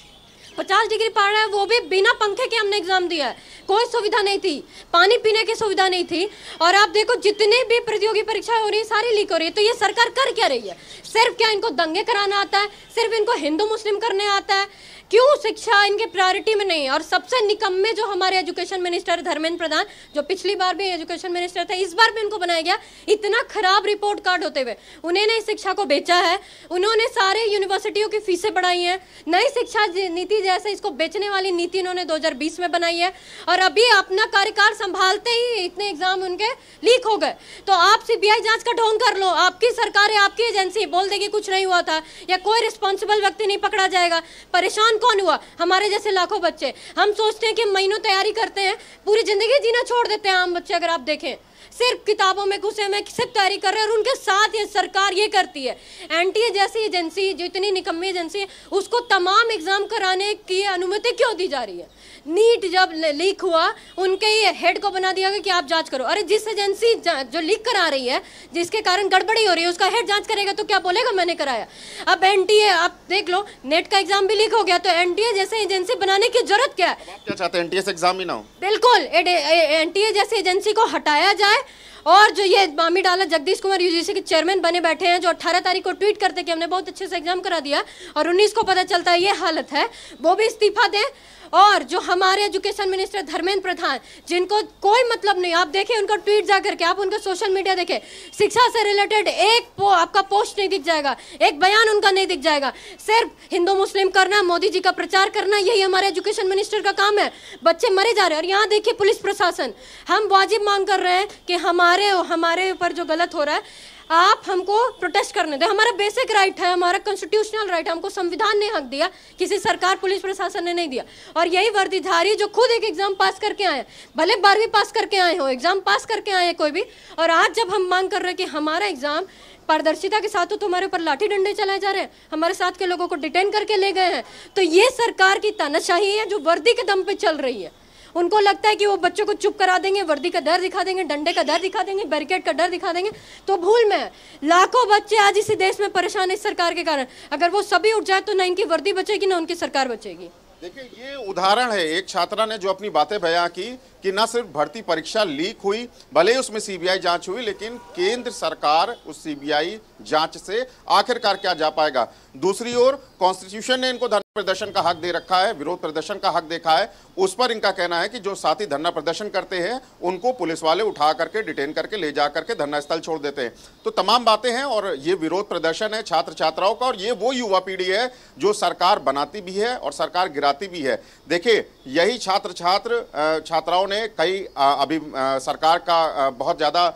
पचास डिग्री पा रहा है, वो भी बिना पंखे के हमने एग्ज़ाम दिया है। कोई सुविधा नहीं थी। पानी पीने की सुविधा नहीं थी। और आप देखो, जितने भी प्रतियोगी परीक्षा हो रही है, सारी लीक हो रही है। तो ये सरकार कर क्या रही है? सिर्फ़ क्या इनको दंगे कराना आता है? सिर्फ़ इनको हिंदू मुस्लिम करने आता है? क्यों शिक्षा इनके प्रायोरिटी में नहीं और सबसे निकम्मे जो हमारे एजुकेशन मिनिस्टर धर्मेंद्र प्रधान, जो पिछली बार भी एजुकेशन मिनिस्टर थे, इस बार भी इनको बनाया गया, इतना खराब रिपोर्ट कार्ड होते हुए। उन्होंने शिक्षा को बेचा है, उन्होंने सारे यूनिवर्सिटियों की फीसें बढ़ाई हैं। नई शिक्षा नीति जैसे इसको बेचने वाली नीति उन्होंने 2020 में बनाई है, और अभी अपना कार्यकाल संभालते ही इतने एग्ज़ाम उनके लीक हो गए। तो आप सीबीआई जाँच का ढोंग कर लो। आपकी सरकार आपकी एजेंसी बोल देगी, कुछ नहीं हुआ था, या कोई रिस्पॉन्सिबल व्यक्ति नहीं पकड़ा जाएगा। परेशान कौन हुआ? हमारे जैसे लाखों बच्चे। हम सोचते हैं कि महीनों तैयारी करते हैं, पूरी ज़िंदगी जीना छोड़ देते हैं आम बच्चे, अगर आप देखें। सिर्फ़ किताबों में घुसे में सिर्फ़ तैयारी कर रहे हैं और उनके साथ ये सरकार ये करती है। एनटीए जैसी एजेंसी जो इतनी निकम्मी एजेंसी है उसको तमाम एग्ज़ाम कराने की अनुमति क्यों दी जा रही है? नीट जब लीक हुआ उनके ही हेड को बना दिया गया कि आप जाँच करो। अरे जिस एजेंसी जो लीक करा रही है जिसके कारण गड़बड़ी हो रही है उसका हेड जाँच करेगा तो क्या बोलेगा? मैंने कराया। अब एनटीए आप देख लो नेट का एग्ज़ाम भी लीक हो गया तो एनटीए जैसे एजेंसी बनाने की ज़रूरत क्या है? क्या चाहते हैं एनटीए से एग्ज़ाम ही ना हो? बिल्कुल एनटीए जैसी एजेंसी को हटाया जाए और जो ये मामी डाला, जगदीश कुमार यूजीसी के चेयरमैन बने बैठे हैं, जो 18 तारीख को ट्वीट करते कि हमने बहुत अच्छे से एग्ज़ाम करा दिया और 19 को पता चलता है ये हालत है। वो भी इस्तीफा दें। और जो हमारे एजुकेशन मिनिस्टर धर्मेंद्र प्रधान जिनको कोई मतलब नहीं। आप देखें उनका ट्वीट जा करके आप उनका सोशल मीडिया देखें शिक्षा से रिलेटेड एक पो, आपका पोस्ट नहीं दिख जाएगा। एक बयान उनका नहीं दिख जाएगा। सिर्फ़ हिंदू मुस्लिम करना मोदी जी का प्रचार करना यही हमारे एजुकेशन मिनिस्टर का काम है। बच्चे मरे जा रहे हैं। और यहाँ देखिए पुलिस प्रशासन। हम वाजिब मांग कर रहे हैं कि हमारे हमारे ऊपर जो गलत हो रहा है आप हमको प्रोटेस्ट करने दें। हमारा बेसिक राइट है, हमारा कॉन्स्टिट्यूशनल राइट है। हमको संविधान ने हक दिया, किसी सरकार, पुलिस प्रशासन ने नहीं दिया। और यही वर्दीधारी जो खुद एक एग्ज़ाम पास करके आए भले बारहवीं पास करके आए हो एग्ज़ाम पास करके आए कोई भी, और आज जब हम मांग कर रहे हैं कि हमारा एग्ज़ाम पारदर्शिता के साथ तो हमारे ऊपर लाठी डंडे चलाए जा रहे हैं, हमारे साथ के लोगों को डिटेन करके ले गए हैं तो ये सरकार की तानाशाही है जो वर्दी के दम पे चल रही है। उनको लगता है कि वो बच्चों को चुप करा देंगे, वर्दी का डर दिखा देंगे, डंडे का डर दिखा देंगे बैरिकेड का डर दिखा देंगे। तो भूल में, लाखों बच्चे आज इसी देश में परेशान है सरकार के कारण। अगर वो सभी उठ जाए तो ना इनकी वर्दी बचेगी, ना उनकी सरकार बचेगी। देखिए, ये उदाहरण है। एक छात्रा ने जो अपनी बातें बयां की कि न सिर्फ़ भर्ती परीक्षा लीक हुई, भले ही उसमें सीबीआई जाँच हुई, लेकिन केंद्र सरकार उस सीबीआई जाँच से आखिरकार क्या जा पाएगा? दूसरी ओर कॉन्स्टिट्यूशन ने इनको प्रदर्शन का हक दे रखा है विरोध प्रदर्शन का हक देखा है उस पर इनका कहना है कि जो साथी धरना प्रदर्शन करते हैं उनको पुलिस वाले उठा करके डिटेन करके ले जा करके धरना स्थल छोड़ देते हैं। तो तमाम बातें हैं और ये विरोध प्रदर्शन है छात्र छात्राओं का और ये वो युवा पीढ़ी है जो सरकार बनाती भी है और सरकार गिराती भी है। देखिए यही छात्र छात्र छात्राओं ने कई अभी सरकार का बहुत ज़्यादा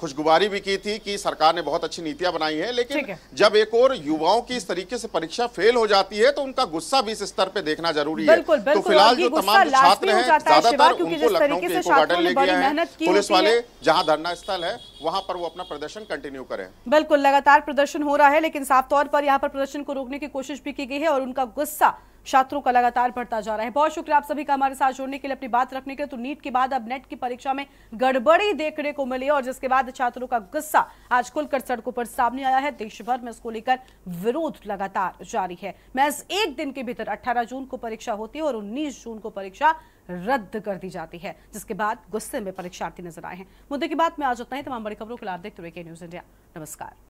खुशगुवारी भी की थी कि सरकार ने बहुत अच्छी नीतियाँ बनाई हैं लेकिन जब एक और युवाओं की इस तरीके से परीक्षा फेल हो जाती है तो उनका गुस्सा भी इस स्तर पे देखना ज़रूरी है। तो फ़िलहाल जो तमाम छात्र हैं ज़्यादातर उनको लखनऊ के इको गार्डन ले गया है। पुलिस वाले जहाँ धरना स्थल है वहाँ पर वो अपना प्रदर्शन कंटिन्यू करें। बिल्कुल लगातार प्रदर्शन हो रहा है लेकिन साफ़ तौर पर यहाँ पर प्रदर्शन को रोकने की कोशिश भी की गई है और उनका गुस्सा छात्रों का लगातार बढ़ता जा रहा है। बहुत शुक्रिया आप सभी का हमारे साथ जुड़ने के लिए, अपनी बात रखने के लिए। तो नीट के बाद अब नेट की परीक्षा में गड़बड़ी देखने को मिली और जिसके बाद छात्रों का गुस्सा आज खुलकर सड़कों पर सामने आया है। देश भर में इसको लेकर विरोध लगातार जारी है। महज एक दिन के भीतर अट्ठारह जून को परीक्षा होती है और उन्नीस जून को परीक्षा रद्द कर दी जाती है, जिसके बाद गुस्से में परीक्षार्थी नज़र आए हैं। मुद्दे की बात में आज उतना ही। तमाम बड़ी खबरों के लाभ देखते हुए न्यूज़ इंडिया नमस्कार।